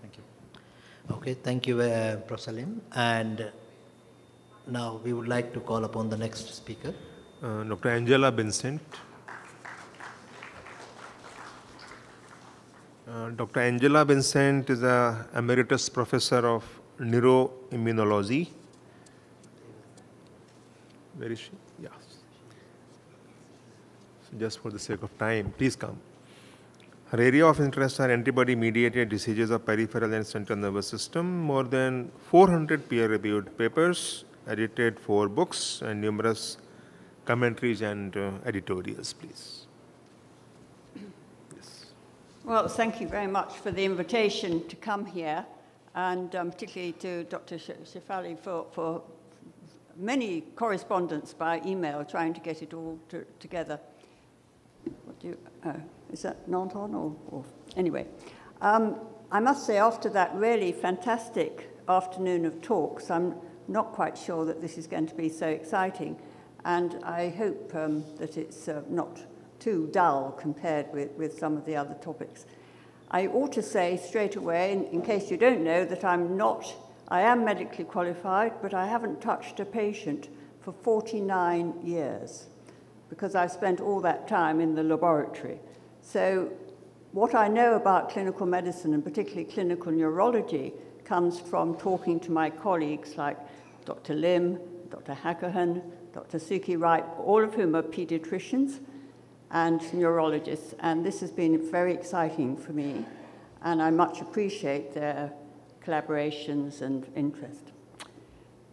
Thank you. Okay, thank you, uh, Professor Lim. And now we would like to call upon the next speaker. Uh, Dr. Angela Vincent. Uh, Dr. Angela Vincent is a emeritus professor of neuroimmunology. Where is she? Just for the sake of time, please come. Her area of interest are antibody-mediated diseases of peripheral and central nervous system. More than 400 peer-reviewed papers, edited four books, and numerous commentaries and uh, editorials, please. Yes. Well, thank you very much for the invitation to come here, and um, particularly to Dr. Sh- Shefali for, for many correspondence by email trying to get it all to, together. Oh, is that not on or, or anyway? Um, I must say, after that really fantastic afternoon of talks, I'm not quite sure that this is going to be so exciting, and I hope um, that it's uh, not too dull compared with, with some of the other topics. I ought to say straight away, in, in case you don't know, that I'm not, I am medically qualified, but I haven't touched a patient for 49 years because I've spent all that time in the laboratory. So what I know about clinical medicine and particularly clinical neurology comes from talking to my colleagues like Dr. Lim, Dr. Hacohen, Dr. Suki Wright, all of whom are pediatricians and neurologists, and this has been very exciting for me, and I much appreciate their collaborations and interest.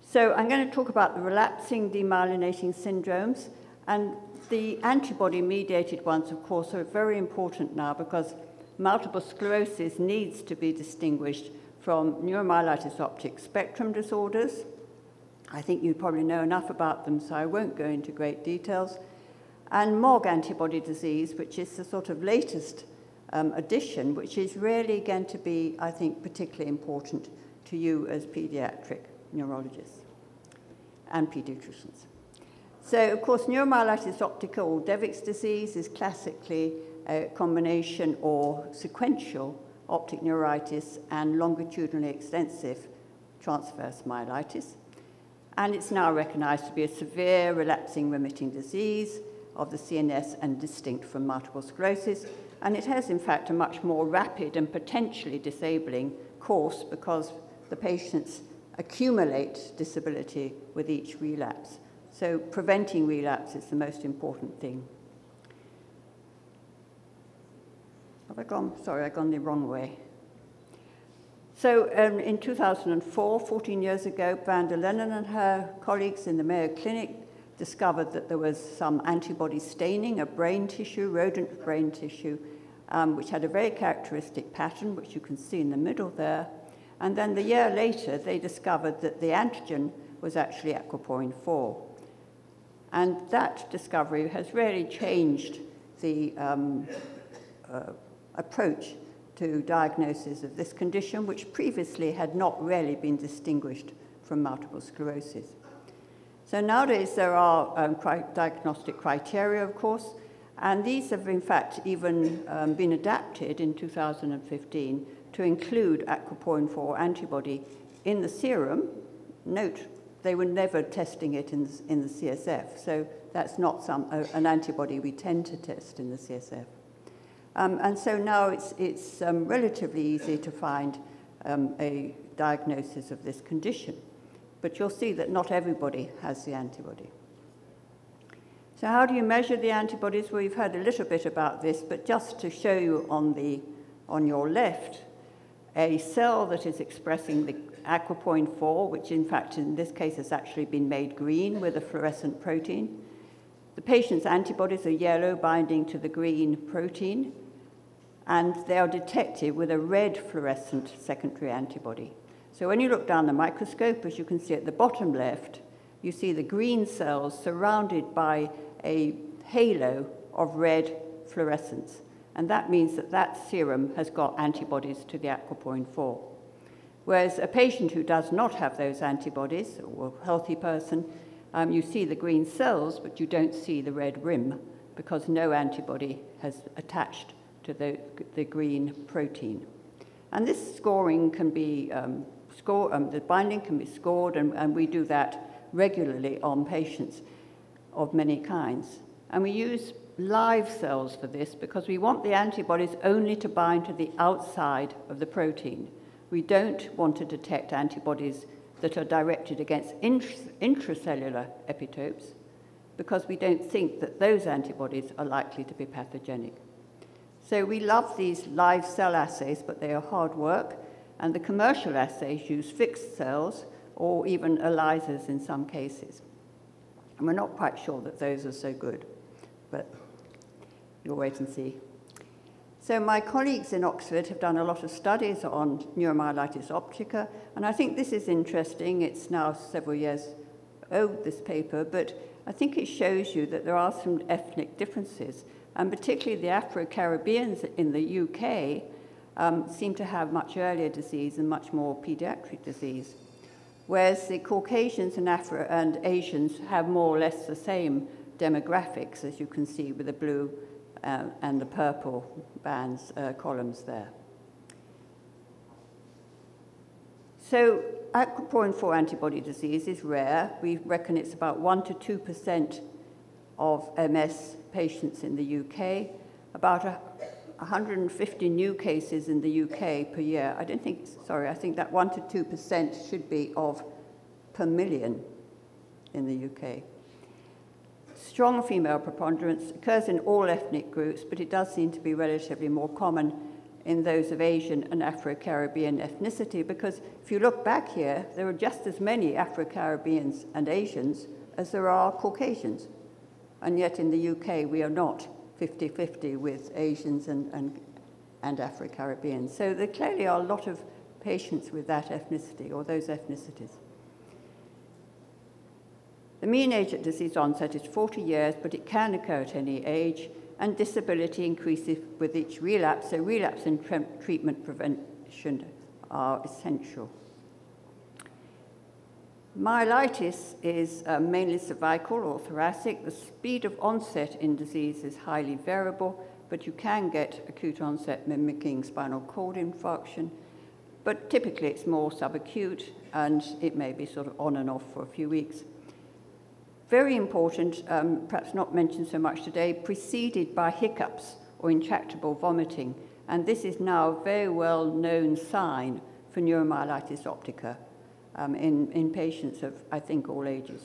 So I'm going to talk about the relapsing demyelinating syndromes, and the antibody-mediated ones, of course, are very important now because multiple sclerosis needs to be distinguished from neuromyelitis optic spectrum disorders. I think you probably know enough about them, so I won't go into great details. And MOG antibody disease, which is the sort of latest um, addition, which is really going to be, I think, particularly important to you as pediatric neurologists and pediatricians. So, of course, neuromyelitis optica or Devic's disease is classically a combination or sequential optic neuritis and longitudinally extensive transverse myelitis. And it's now recognized to be a severe relapsing remitting disease of the CNS and distinct from multiple sclerosis. And it has, in fact, a much more rapid and potentially disabling course because the patients accumulate disability with each relapse. So preventing relapse is the most important thing. Have I gone? Sorry, I've gone the wrong way. So um, in 2004, 14 years ago, Vanda Lennon and her colleagues in the Mayo Clinic discovered that there was some antibody staining of brain tissue, rodent brain tissue, um, which had a very characteristic pattern, which you can see in the middle there. And then the year later, they discovered that the antigen was actually aquaporin 4. And that discovery has really changed the um, uh, approach to diagnosis of this condition, which previously had not really been distinguished from multiple sclerosis. So nowadays there are um, cri diagnostic criteria, of course, and these have in fact even um, been adapted in 2015 to include aquaporin 4 antibody in the serum. Note, they were never testing it in, in the CSF, so that's not some, an antibody we tend to test in the CSF. Um, and so now it's, it's um, relatively easy to find um, a diagnosis of this condition. But you'll see that not everybody has the antibody. So how do you measure the antibodies? Well, you've heard a little bit about this, but just to show you on, the, on your left, a cell that is expressing the aquaporin 4, which in fact in this case has actually been made green with a fluorescent protein. The patient's antibodies are yellow binding to the green protein, and they are detected with a red fluorescent secondary antibody. So when you look down the microscope, as you can see at the bottom left, you see the green cells surrounded by a halo of red fluorescence. And that means that that serum has got antibodies to the aquaporin 4. Whereas a patient who does not have those antibodies, or a healthy person, um, you see the green cells, but you don't see the red rim because no antibody has attached to the, the green protein. And this scoring can be, um, score, um, the binding can be scored, and, and we do that regularly on patients of many kinds. And we use live cells for this because we want the antibodies only to bind to the outside of the protein. We don't want to detect antibodies that are directed against intracellular epitopes because we don't think that those antibodies are likely to be pathogenic. So we love these live cell assays, but they are hard work, and the commercial assays use fixed cells or even ELISAs in some cases. And we're not quite sure that those are so good, but you'll wait and see. So my colleagues in Oxford have done a lot of studies on neuromyelitis optica, and I think this is interesting. It's now several years old, this paper, but I think it shows you that there are some ethnic differences, and particularly the Afro-Caribbeans in the UK um, seem to have much earlier disease and much more pediatric disease, whereas the Caucasians and, Afro and Asians have more or less the same demographics, as you can see with the blue uh, and the purple bands, uh, columns there. So aquaporin 4 antibody disease is rare. We reckon it's about 1 to 2% of MS patients in the UK. About a, 150 new cases in the UK per year. I don't think, sorry, I think that 1 to 2% should be of per million in the UK. Strong female preponderance occurs in all ethnic groups, but it does seem to be relatively more common in those of Asian and Afro-Caribbean ethnicity because if you look back here, there are just as many Afro-Caribbeans and Asians as there are Caucasians. And yet in the UK, we are not 50-50 with Asians and, and, and Afro-Caribbeans. So there clearly are a lot of patients with that ethnicity or those ethnicities. The mean age at disease onset is 40 years, but it can occur at any age, and disability increases with each relapse, so relapse and treatment prevention are essential. Myelitis is uh, mainly cervical or thoracic. The speed of onset in disease is highly variable, but you can get acute onset mimicking spinal cord infarction. But typically it's more subacute and it may be sort of on and off for a few weeks. Very important, um, perhaps not mentioned so much today, preceded by hiccups or intractable vomiting. And this is now a very well known sign for neuromyelitis optica um, in, in patients of, I think, all ages.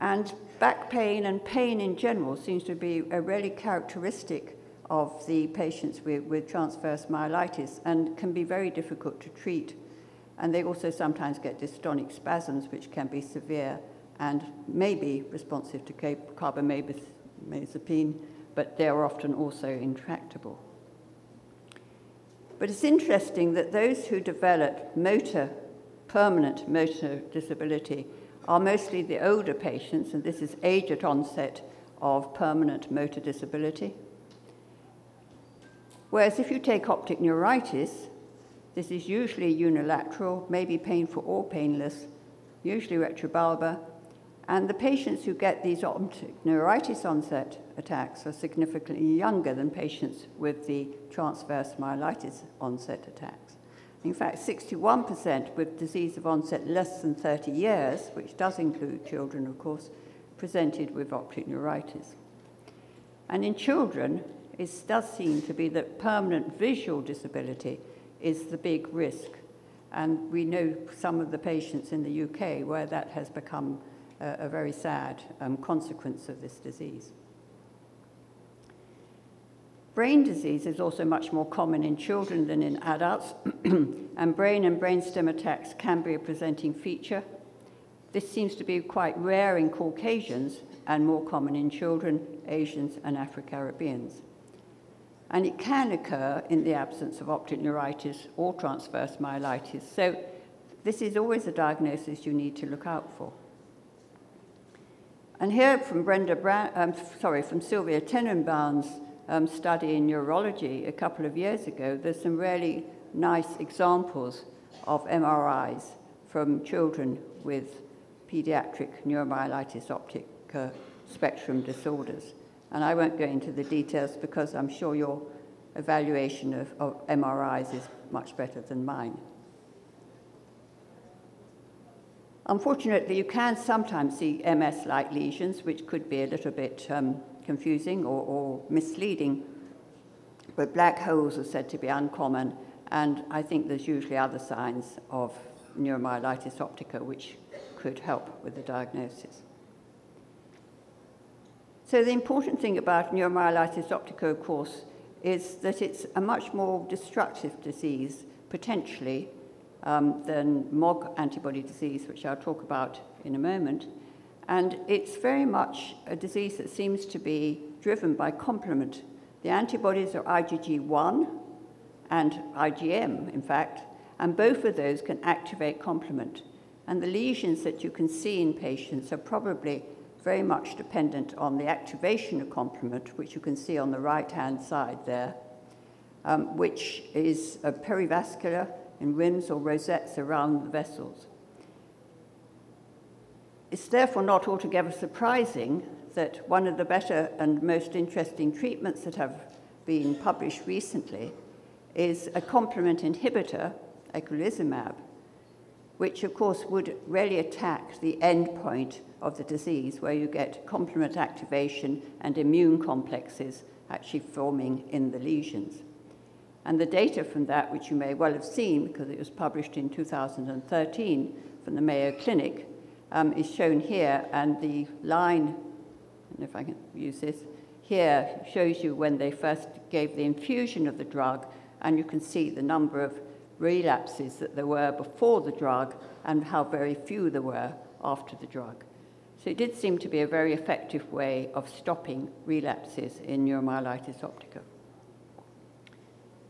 And back pain and pain in general seems to be a really characteristic of the patients with, with transverse myelitis and can be very difficult to treat. And they also sometimes get dystonic spasms, which can be severe and may be responsive to carbamazepine, but they are often also intractable. But it's interesting that those who develop motor, permanent motor disability are mostly the older patients, and this is age at onset of permanent motor disability. Whereas if you take optic neuritis, this is usually unilateral, maybe painful or painless, usually retrobulbar, and the patients who get these optic neuritis onset attacks are significantly younger than patients with the transverse myelitis onset attacks. In fact, 61% with disease of onset less than 30 years, which does include children, of course, presented with optic neuritis. And in children, it does seem to be that permanent visual disability is the big risk. And we know some of the patients in the UK where that has become a, very sad um, consequence of this disease. Brain disease is also much more common in children than in adults, [CLEARS THROAT] and brain and brainstem attacks can be a presenting feature. This seems to be quite rare in Caucasians and more common in children, Asians, and Afro-Caribbeans. And it can occur in the absence of optic neuritis or transverse myelitis. So this is always a diagnosis you need to look out for. And here from Brenda Banwell, um, sorry, from Silvia Tenembaum's um, study in neurology a couple of years ago, there's some really nice examples of MRIs from children with pediatric neuromyelitis optic uh, spectrum disorders. And I won't go into the details because I'm sure your evaluation of, of MRIs is much better than mine. Unfortunately, you can sometimes see MS-like lesions, which could be a little bit um, confusing or, or misleading. But black holes are said to be uncommon, and I think there's usually other signs of neuromyelitis optica which could help with the diagnosis. So the important thing about neuromyelitis optica, of course, is that it's a much more destructive disease, potentially, um, than MOG antibody disease, which I'll talk about in a moment. And it's very much a disease that seems to be driven by complement. The antibodies are IgG1 and IgM, in fact, and both of those can activate complement. And the lesions that you can see in patients are probably very much dependent on the activation of complement, which you can see on the right-hand side there, um, which is a perivascular in rims or rosettes around the vessels. It's therefore not altogether surprising that one of the better and most interesting treatments that have been published recently is a complement inhibitor, eculizumab, which of course would really attack the end point of the disease where you get complement activation and immune complexes actually forming in the lesions. And the data from that, which you may well have seen because it was published in 2013 from the Mayo Clinic, um, is shown here. And the line, and if I can use this, here shows you when they first gave the infusion of the drug, and you can see the number of relapses that there were before the drug and how very few there were after the drug. So it did seem to be a very effective way of stopping relapses in neuromyelitis optica.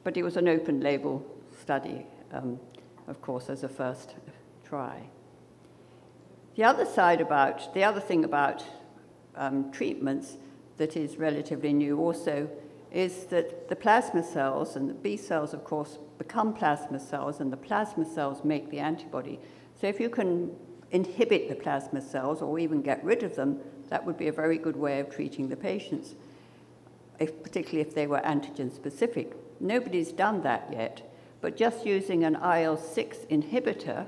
But it was an open label study, um, of course, as a first try. The other side about, the other thing about um, treatments that is relatively new also is that the plasma cells and the B cells, of course, become plasma cells, and the plasma cells make the antibody. So if you can inhibit the plasma cells or even get rid of them, that would be a very good way of treating the patients, if, particularly if they were antigen specific. Nobody's done that yet, but just using an IL-6 inhibitor,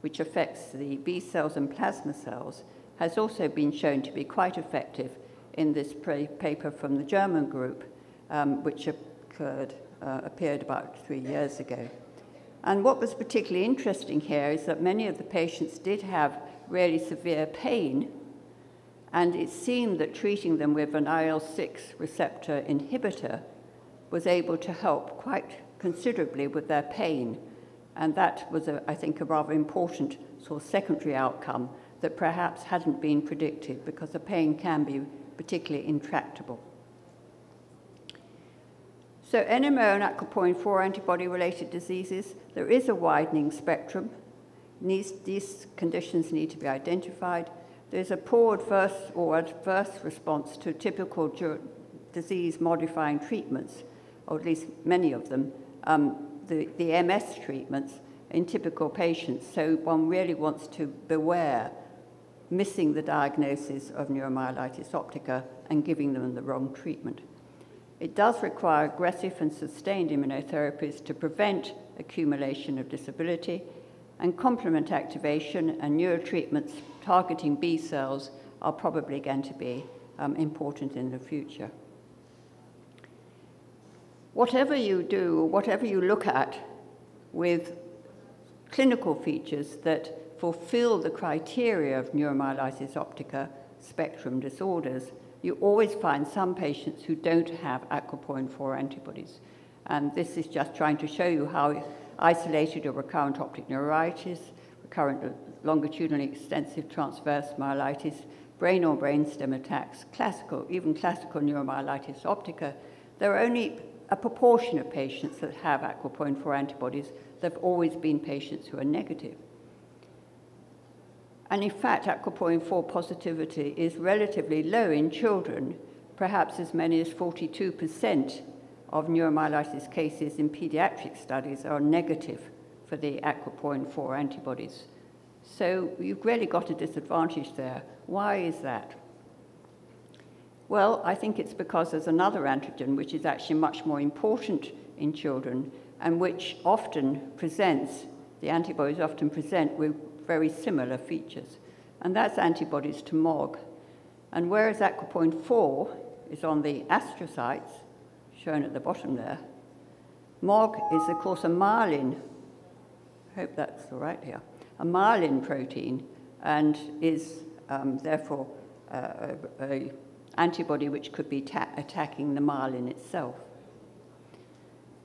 which affects the B cells and plasma cells, has also been shown to be quite effective in this paper from the German group, um, which occurred, uh, appeared about three years ago. And what was particularly interesting here is that many of the patients did have really severe pain, and it seemed that treating them with an IL 6 receptor inhibitor was able to help quite considerably with their pain. And that was, a, I think, a rather important sort of secondary outcome that perhaps hadn't been predicted because the pain can be particularly intractable. So NMO and aquaporin 4 antibody-related diseases, there is a widening spectrum. These, these conditions need to be identified. There's a poor adverse or adverse response to typical disease-modifying treatments, or at least many of them, um, the, the MS treatments in typical patients. So one really wants to beware missing the diagnosis of neuromyelitis optica and giving them the wrong treatment. It does require aggressive and sustained immunotherapies to prevent accumulation of disability, and complement activation and neurotreatments targeting B cells are probably going to be um, important in the future. Whatever you do, whatever you look at with clinical features that fulfill the criteria of neuromyelitis optica spectrum disorders, you always find some patients who don't have aquaporin 4 antibodies. And this is just trying to show you how isolated or recurrent optic neuritis, recurrent longitudinal extensive transverse myelitis, brain or brainstem attacks, classical, even classical neuromyelitis optica, there are only a proportion of patients that have aquaporin 4 antibodies. There have always been patients who are negative. And in fact, aquaporin 4 positivity is relatively low in children, perhaps as many as 42% of neuromyelitis cases in pediatric studies are negative for the aquaporin 4 antibodies. So you've really got a disadvantage there. Why is that? Well, I think it's because there's another antigen which is actually much more important in children and which often presents, the antibodies often present with very similar features, and that's antibodies to MOG. And whereas aquaporin 4 is on the astrocytes, shown at the bottom there, MOG is, of course, a myelin, I hope that's all right here, a myelin protein, and is um, therefore uh, a, antibody which could be attacking the myelin itself.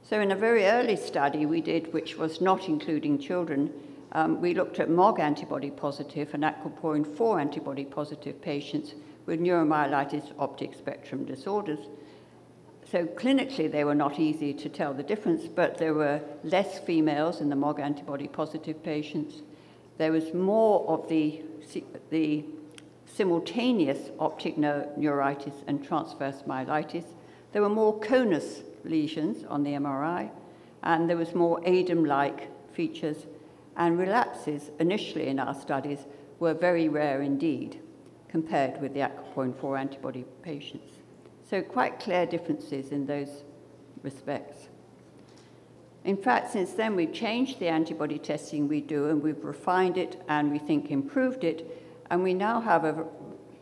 So in a very early study we did, which was not including children, um, we looked at MOG antibody positive and aquaporin 4 antibody positive patients with neuromyelitis optic spectrum disorders. So clinically, they were not easy to tell the difference, but there were less females in the MOG antibody positive patients. There was more of the, the simultaneous optic neuritis and transverse myelitis. There were more conus lesions on the MRI, and there was more ADEM-like features and relapses initially in our studies were very rare indeed compared with the aquaporin 4 antibody patients. So quite clear differences in those respects. In fact, since then, we've changed the antibody testing we do and we've refined it and we think improved it. And we now have a,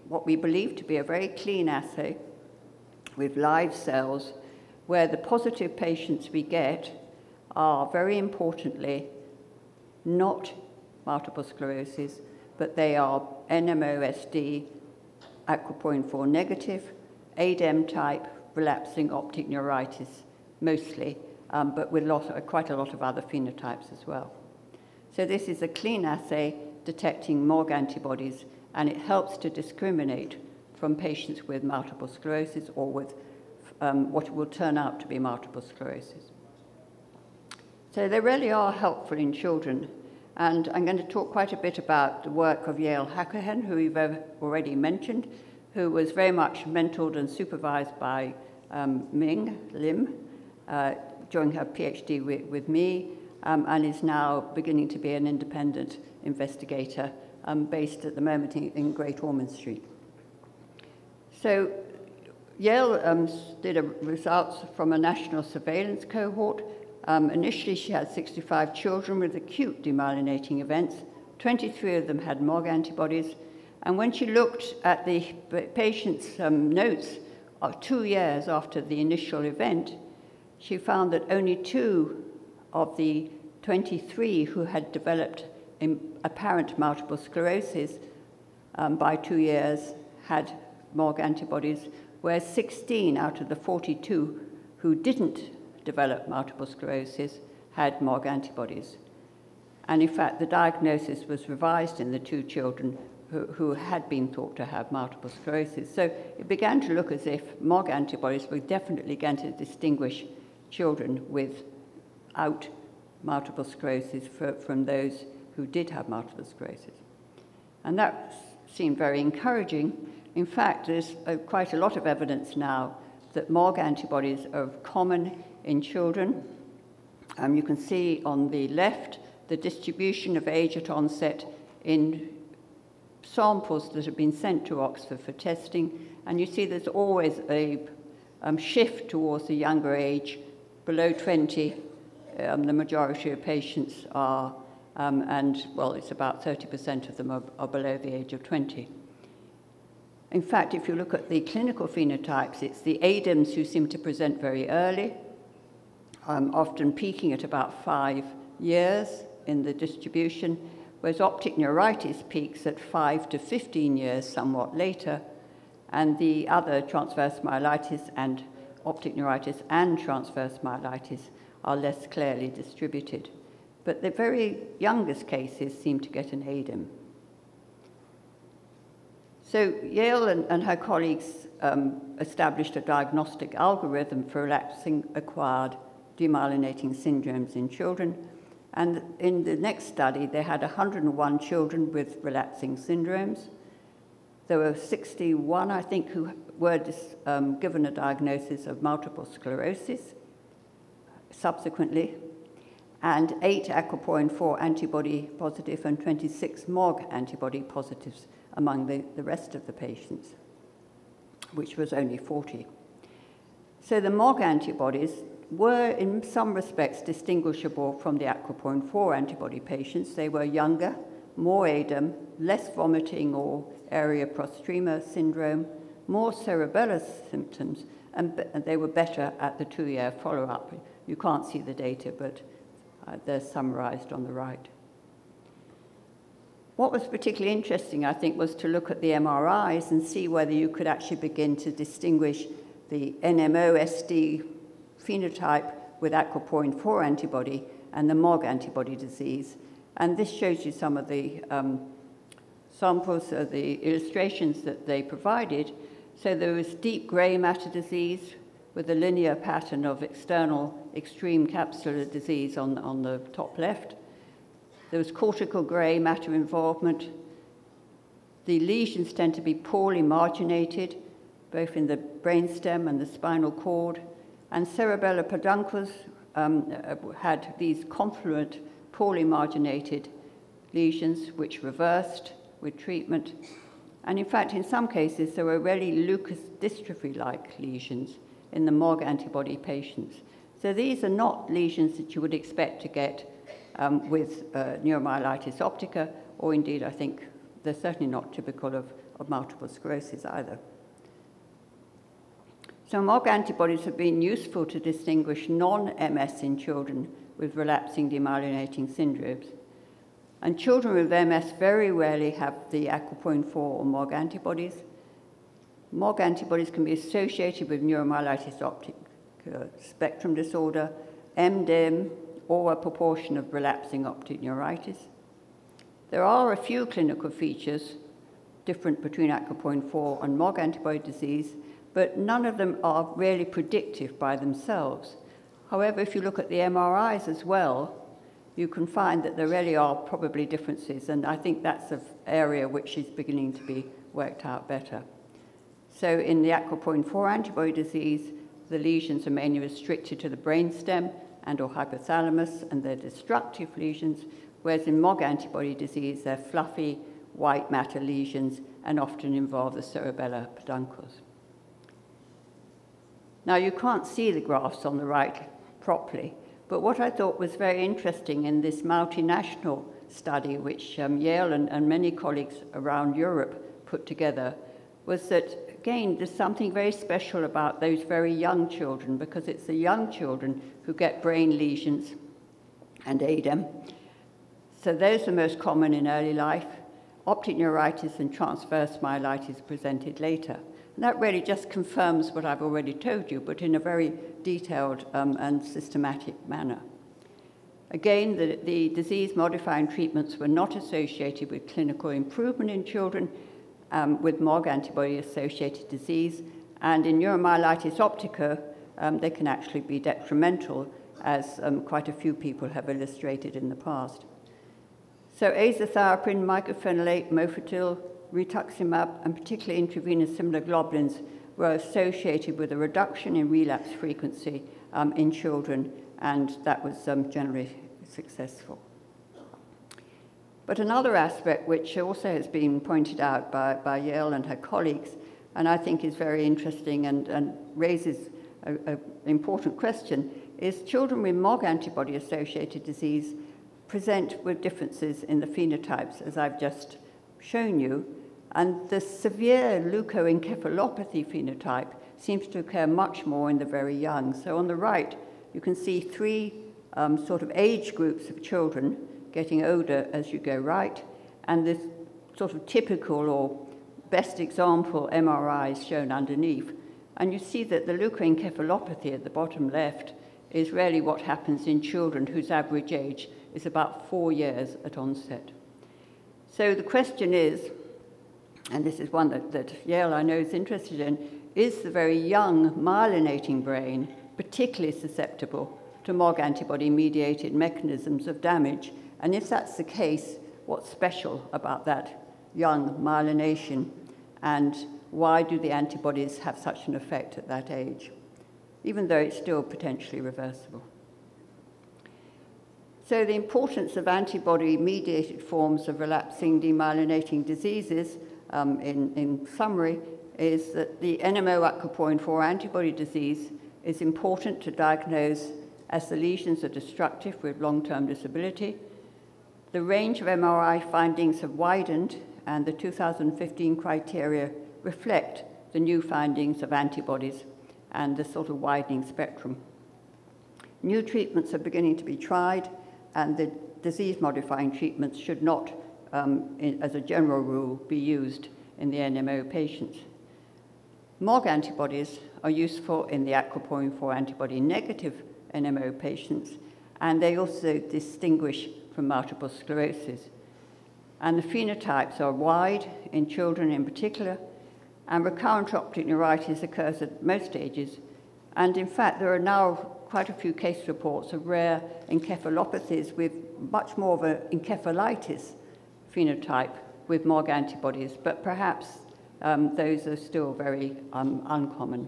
what we believe to be a very clean assay with live cells, where the positive patients we get are, very importantly, not multiple sclerosis, but they are NMOSD aquaporin 4 negative, ADEM type, relapsing optic neuritis mostly, um, but with lot, quite a lot of other phenotypes as well. So this is a clean assay detecting MOG antibodies, and it helps to discriminate from patients with multiple sclerosis or with um, what will turn out to be multiple sclerosis. So they really are helpful in children. And I'm going to talk quite a bit about the work of Yael Hacohen, who we've already mentioned, who was very much mentored and supervised by um, Ming Lim uh, during her PhD with, with me, um, and is now beginning to be an independent investigator um, based at the moment in, in Great Ormond Street. So Yael um, did results from a national surveillance cohort. Um, initially, she had 65 children with acute demyelinating events. 23 of them had MOG antibodies. And when she looked at the patient's um, notes uh, two years after the initial event, she found that only two of the 23 who had developed apparent multiple sclerosis um, by two years had MOG antibodies, whereas 16 out of the 42 who didn't develop multiple sclerosis had MOG antibodies. And in fact, the diagnosis was revised in the two children who, who, had been thought to have multiple sclerosis. So it began to look as if MOG antibodies were definitely going to distinguish children without multiple sclerosis for, from those who did have multiple sclerosis. And that seemed very encouraging. In fact, there's uh, quite a lot of evidence now that MOG antibodies are common in children. Um, you can see on the left the distribution of age at onset in samples that have been sent to Oxford for testing, and you see there's always a um, shift towards the younger age. Below 20, um, the majority of patients are, um, and well, it's about 30% of them are, are below the age of 20. In fact, if you look at the clinical phenotypes, it's the ADEMs who seem to present very early, um, often peaking at about five years in the distribution, whereas optic neuritis peaks at 5 to 15 years, somewhat later, and the other transverse myelitis and optic neuritis and transverse myelitis are less clearly distributed. But the very youngest cases seem to get an ADEM. So Yael and, and her colleagues um, established a diagnostic algorithm for relapsing acquired demyelinating syndromes in children. And in the next study, they had 101 children with relapsing syndromes. There were 61, I think, who were dis, um, given a diagnosis of multiple sclerosis subsequently, and eight aquaporin 4 antibody positive and 26 MOG antibody positives among the, the rest of the patients, which was only 40. So the MOG antibodies were in some respects distinguishable from the aquaporin 4 antibody patients. They were younger, more ADEM, less vomiting or area postrema syndrome, more cerebellar symptoms, and, and they were better at the two-year follow-up. You can't see the data, but uh, they're summarized on the right. What was particularly interesting, I think, was to look at the MRIs and see whether you could actually begin to distinguish the NMOSD phenotype with aquaporin 4 antibody and the MOG antibody disease. And this shows you some of the um, samples, of the illustrations that they provided. So there was deep gray matter disease with a linear pattern of external extreme capsular disease on, on the top left. There was cortical grey matter involvement. The lesions tend to be poorly marginated, both in the brainstem and the spinal cord. And cerebellar peduncles um, uh, had these confluent, poorly marginated lesions, which reversed with treatment. And in fact, in some cases, there were really Lucas dystrophy-like lesions in the MOG antibody patients. So these are not lesions that you would expect to get um, with uh, neuromyelitis optica, or indeed, I think they're certainly not typical of, of multiple sclerosis either. So MOG antibodies have been useful to distinguish non-MS in children with relapsing demyelinating syndromes. And children with MS very rarely have the aquaporin 4 or MOG antibodies. MOG antibodies can be associated with neuromyelitis optic uh, spectrum disorder, MDEM, or a proportion of relapsing optic neuritis. There are a few clinical features different between aquaporin 4 and MOG antibody disease, but none of them are really predictive by themselves. However, if you look at the MRIs as well, you can find that there really are probably differences, and I think that's an area which is beginning to be worked out better. So in the aquaporin 4 antibody disease, the lesions are mainly restricted to the brainstem and or hypothalamus, and they're destructive lesions, whereas in MOG antibody disease, they're fluffy white matter lesions and often involve the cerebellar peduncles. Now, you can't see the graphs on the right properly, but what I thought was very interesting in this multinational study, which um, Yael and, and many colleagues around Europe put together, was that, again, there's something very special about those very young children because it's the young children who get brain lesions and ADEM. So those are most common in early life. Optic neuritis and transverse myelitis presented later. And that really just confirms what I've already told you, but in a very detailed um, and systematic manner. Again, the, the disease-modifying treatments were not associated with clinical improvement in children um, with MOG antibody-associated disease, and in neuromyelitis optica, um, they can actually be detrimental, as um, quite a few people have illustrated in the past. So azathioprine, mycophenolate, mofetil, rituximab, and particularly intravenous globulins were associated with a reduction in relapse frequency um, in children, and that was um, generally successful. But another aspect which also has been pointed out by, by Yael and her colleagues, and I think is very interesting and, and raises an important question, is children with MOG antibody-associated disease present with differences in the phenotypes, as I've just shown you, and the severe leukoencephalopathy phenotype seems to occur much more in the very young. So on the right, you can see three um, sort of age groups of children getting older as you go right, and this sort of typical or best example MRI is shown underneath. And you see that the leukoencephalopathy at the bottom left is really what happens in children whose average age is about four years at onset. So the question is, and this is one that, that Yael I know is interested in, is the very young myelinating brain particularly susceptible to MOG antibody-mediated mechanisms of damage? And if that's the case, what's special about that young myelination? And why do the antibodies have such an effect at that age, even though it's still potentially reversible? So the importance of antibody-mediated forms of relapsing demyelinating diseases um, in, in summary, is that the NMO aquaporin 4 antibody disease is important to diagnose as the lesions are destructive with long-term disability. The range of MRI findings have widened, and the 2015 criteria reflect the new findings of antibodies and the sort of widening spectrum. New treatments are beginning to be tried, and the disease-modifying treatments should not um, in, as a general rule, be used in the NMO patients. MOG antibodies are useful in the aquaporin 4 antibody negative NMO patients, and they also distinguish from multiple sclerosis. And the phenotypes are wide in children in particular, and recurrent optic neuritis occurs at most ages. And in fact, there are now quite a few case reports of rare encephalopathies with much more of an encephalitis phenotype with MOG antibodies, but perhaps um, those are still very um, uncommon.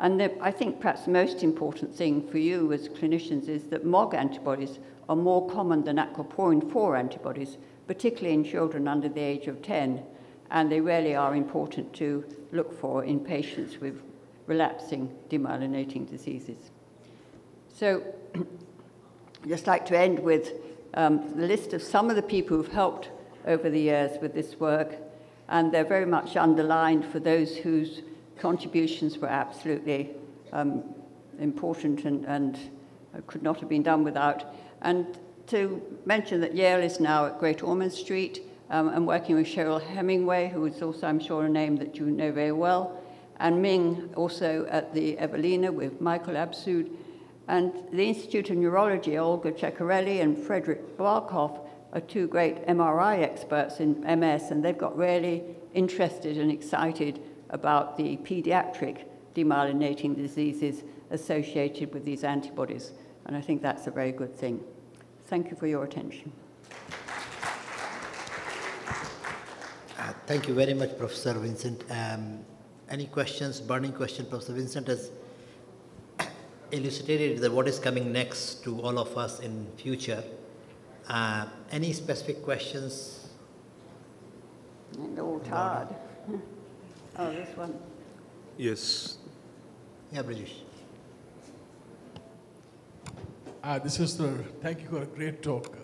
And the, I think perhaps the most important thing for you as clinicians is that MOG antibodies are more common than aquaporin 4 antibodies, particularly in children under the age of 10, and they really are important to look for in patients with relapsing demyelinating diseases. So, [CLEARS THROAT] just like to end with um, the list of some of the people who've helped over the years with this work, and they're very much underlined for those whose contributions were absolutely um, important and, and could not have been done without. And to mention that Yael is now at Great Ormond Street um, and working with Cheryl Hemingway, who is also, I'm sure, a name that you know very well, and Ming also at the Evelina with Michael Absoud. And the Institute of Neurology, Olga Ciccarelli and Frederik Barkhof, are two great MRI experts in MS, and they've got really interested and excited about the pediatric demyelinating diseases associated with these antibodies. And I think that's a very good thing. Thank you for your attention. Uh, thank you very much, Professor Vincent. Um, any questions, burning question? Professor Vincent has [COUGHS] elucidated that what is coming next to all of us in future. Uh, any specific questions? And all tired. Oh, this one. Yes. Yeah, Brajesh. Uh, this is the, thank you for a great talk.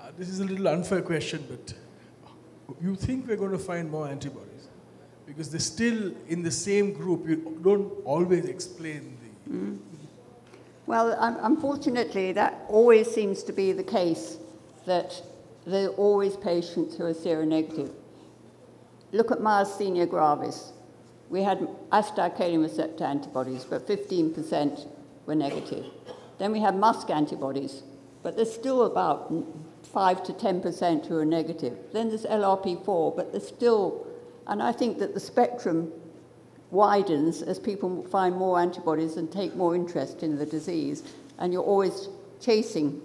Uh, this is a little unfair question, but you think we're going to find more antibodies? Because they're still in the same group. You don't always explain the. Mm. Well, un unfortunately, that always seems to be the case, that there are always patients who are seronegative. Look at myasthenia gravis. We had acetylcholine receptor antibodies, but 15% were negative. Then we had MuSK antibodies, but there's still about 5 to 10% who are negative. Then there's LRP4, but there's still, and I think that the spectrum widens as people find more antibodies and take more interest in the disease, and you're always chasing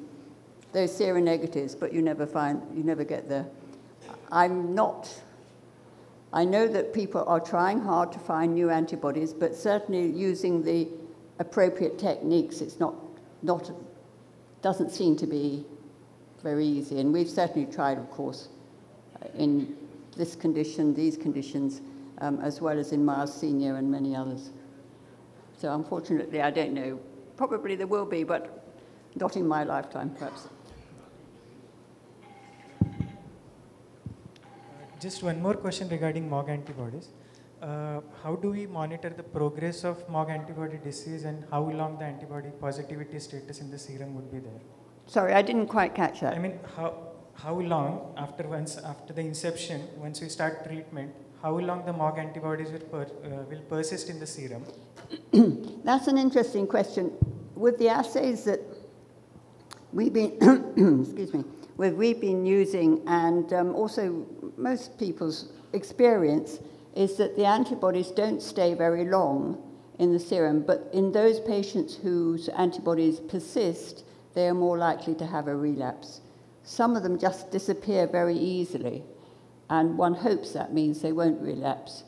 those seronegatives, but you never find, you never get there. I'm not, I know that people are trying hard to find new antibodies, but certainly using the appropriate techniques, it's not not, doesn't seem to be very easy. And we've certainly tried, of course, uh, in this condition, these conditions, um, as well as in myasthenia and many others. So unfortunately, I don't know. Probably there will be, but not in my lifetime, perhaps. Just one more question regarding MOG antibodies uh, how do we monitor the progress of MOG antibody disease and how long the antibody positivity status in the serum would be there? Sorry, I didn't quite catch that. I mean, how, how long after once after the inception, once we start treatment, how long the MOG antibodies will, per, uh, will persist in the serum? [CLEARS THROAT] That's an interesting question. With the assays that we've been, [CLEARS THROAT] excuse me, we've been using, and um, also most people's experience, is that the antibodies don't stay very long in the serum, but in those patients whose antibodies persist, they are more likely to have a relapse. Some of them just disappear very easily, and one hopes that means they won't relapse.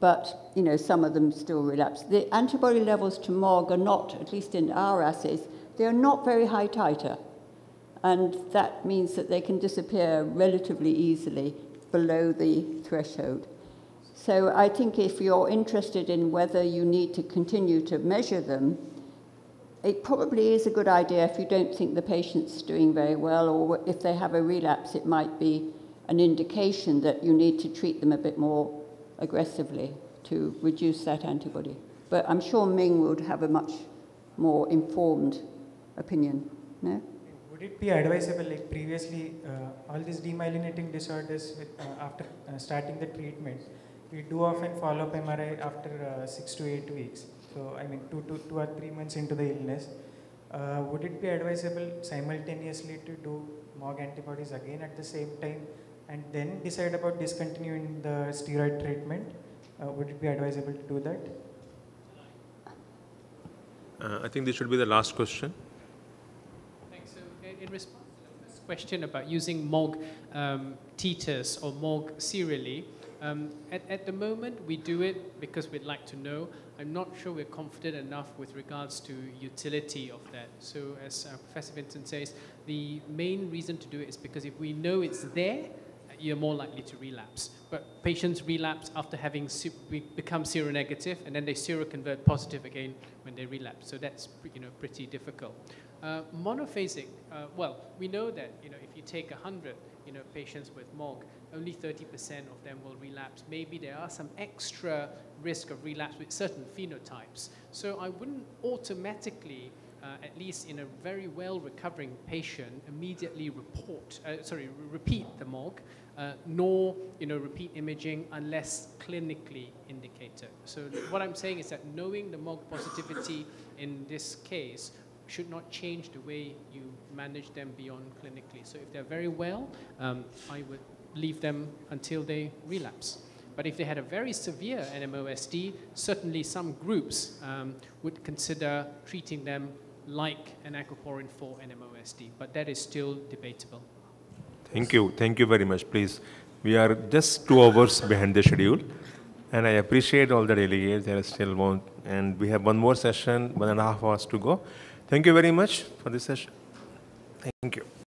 But, you know, some of them still relapse. The antibody levels to MOG are not, at least in our assays, they are not very high titer. And that means that they can disappear relatively easily below the threshold. So I think if you're interested in whether you need to continue to measure them, it probably is a good idea if you don't think the patient's doing very well, or if they have a relapse, it might be an indication that you need to treat them a bit more aggressively to reduce that antibody. But I'm sure Ming would have a much more informed opinion. No? Would it be advisable, like previously, uh, all these demyelinating disorders with, uh, after uh, starting the treatment, we do often follow up MRI after uh, six to eight weeks. So, I mean, two, two, two or three months into the illness. Uh, would it be advisable simultaneously to do MOG antibodies again at the same time and then decide about discontinuing the steroid treatment? Uh, would it be advisable to do that? I think this should be the last question. In response to this question about using MOG um, titers or MOG serially, um, at, at the moment, we do it because we'd like to know. I'm not sure we're confident enough with regards to utility of that. So as uh, Professor Vincent says, the main reason to do it is because if we know it's there, you're more likely to relapse. But patients relapse after having become seronegative, and then they seroconvert positive again when they relapse. So that's you know pretty difficult. Uh, monophasic, uh, well, we know that you know if you take 100 you know, patients with MOG, only 30% of them will relapse. Maybe there are some extra risk of relapse with certain phenotypes. So I wouldn't automatically, uh, at least in a very well recovering patient, immediately report, uh, sorry, repeat the MOG, uh, nor you know repeat imaging unless clinically indicated. So what I'm saying is that knowing the MOG positivity in this case should not change the way you manage them beyond clinically. So if they're very well, um, I would leave them until they relapse. But if they had a very severe NMOSD, certainly some groups um, would consider treating them like an aquaporin 4 NMOSD, but that is still debatable. Thank you. Thank you very much. Please, we are just two hours behind the schedule, and I appreciate all the delegates. There is still one, and we have one more session, one and a half hours to go. Thank you very much for this session. Thank you.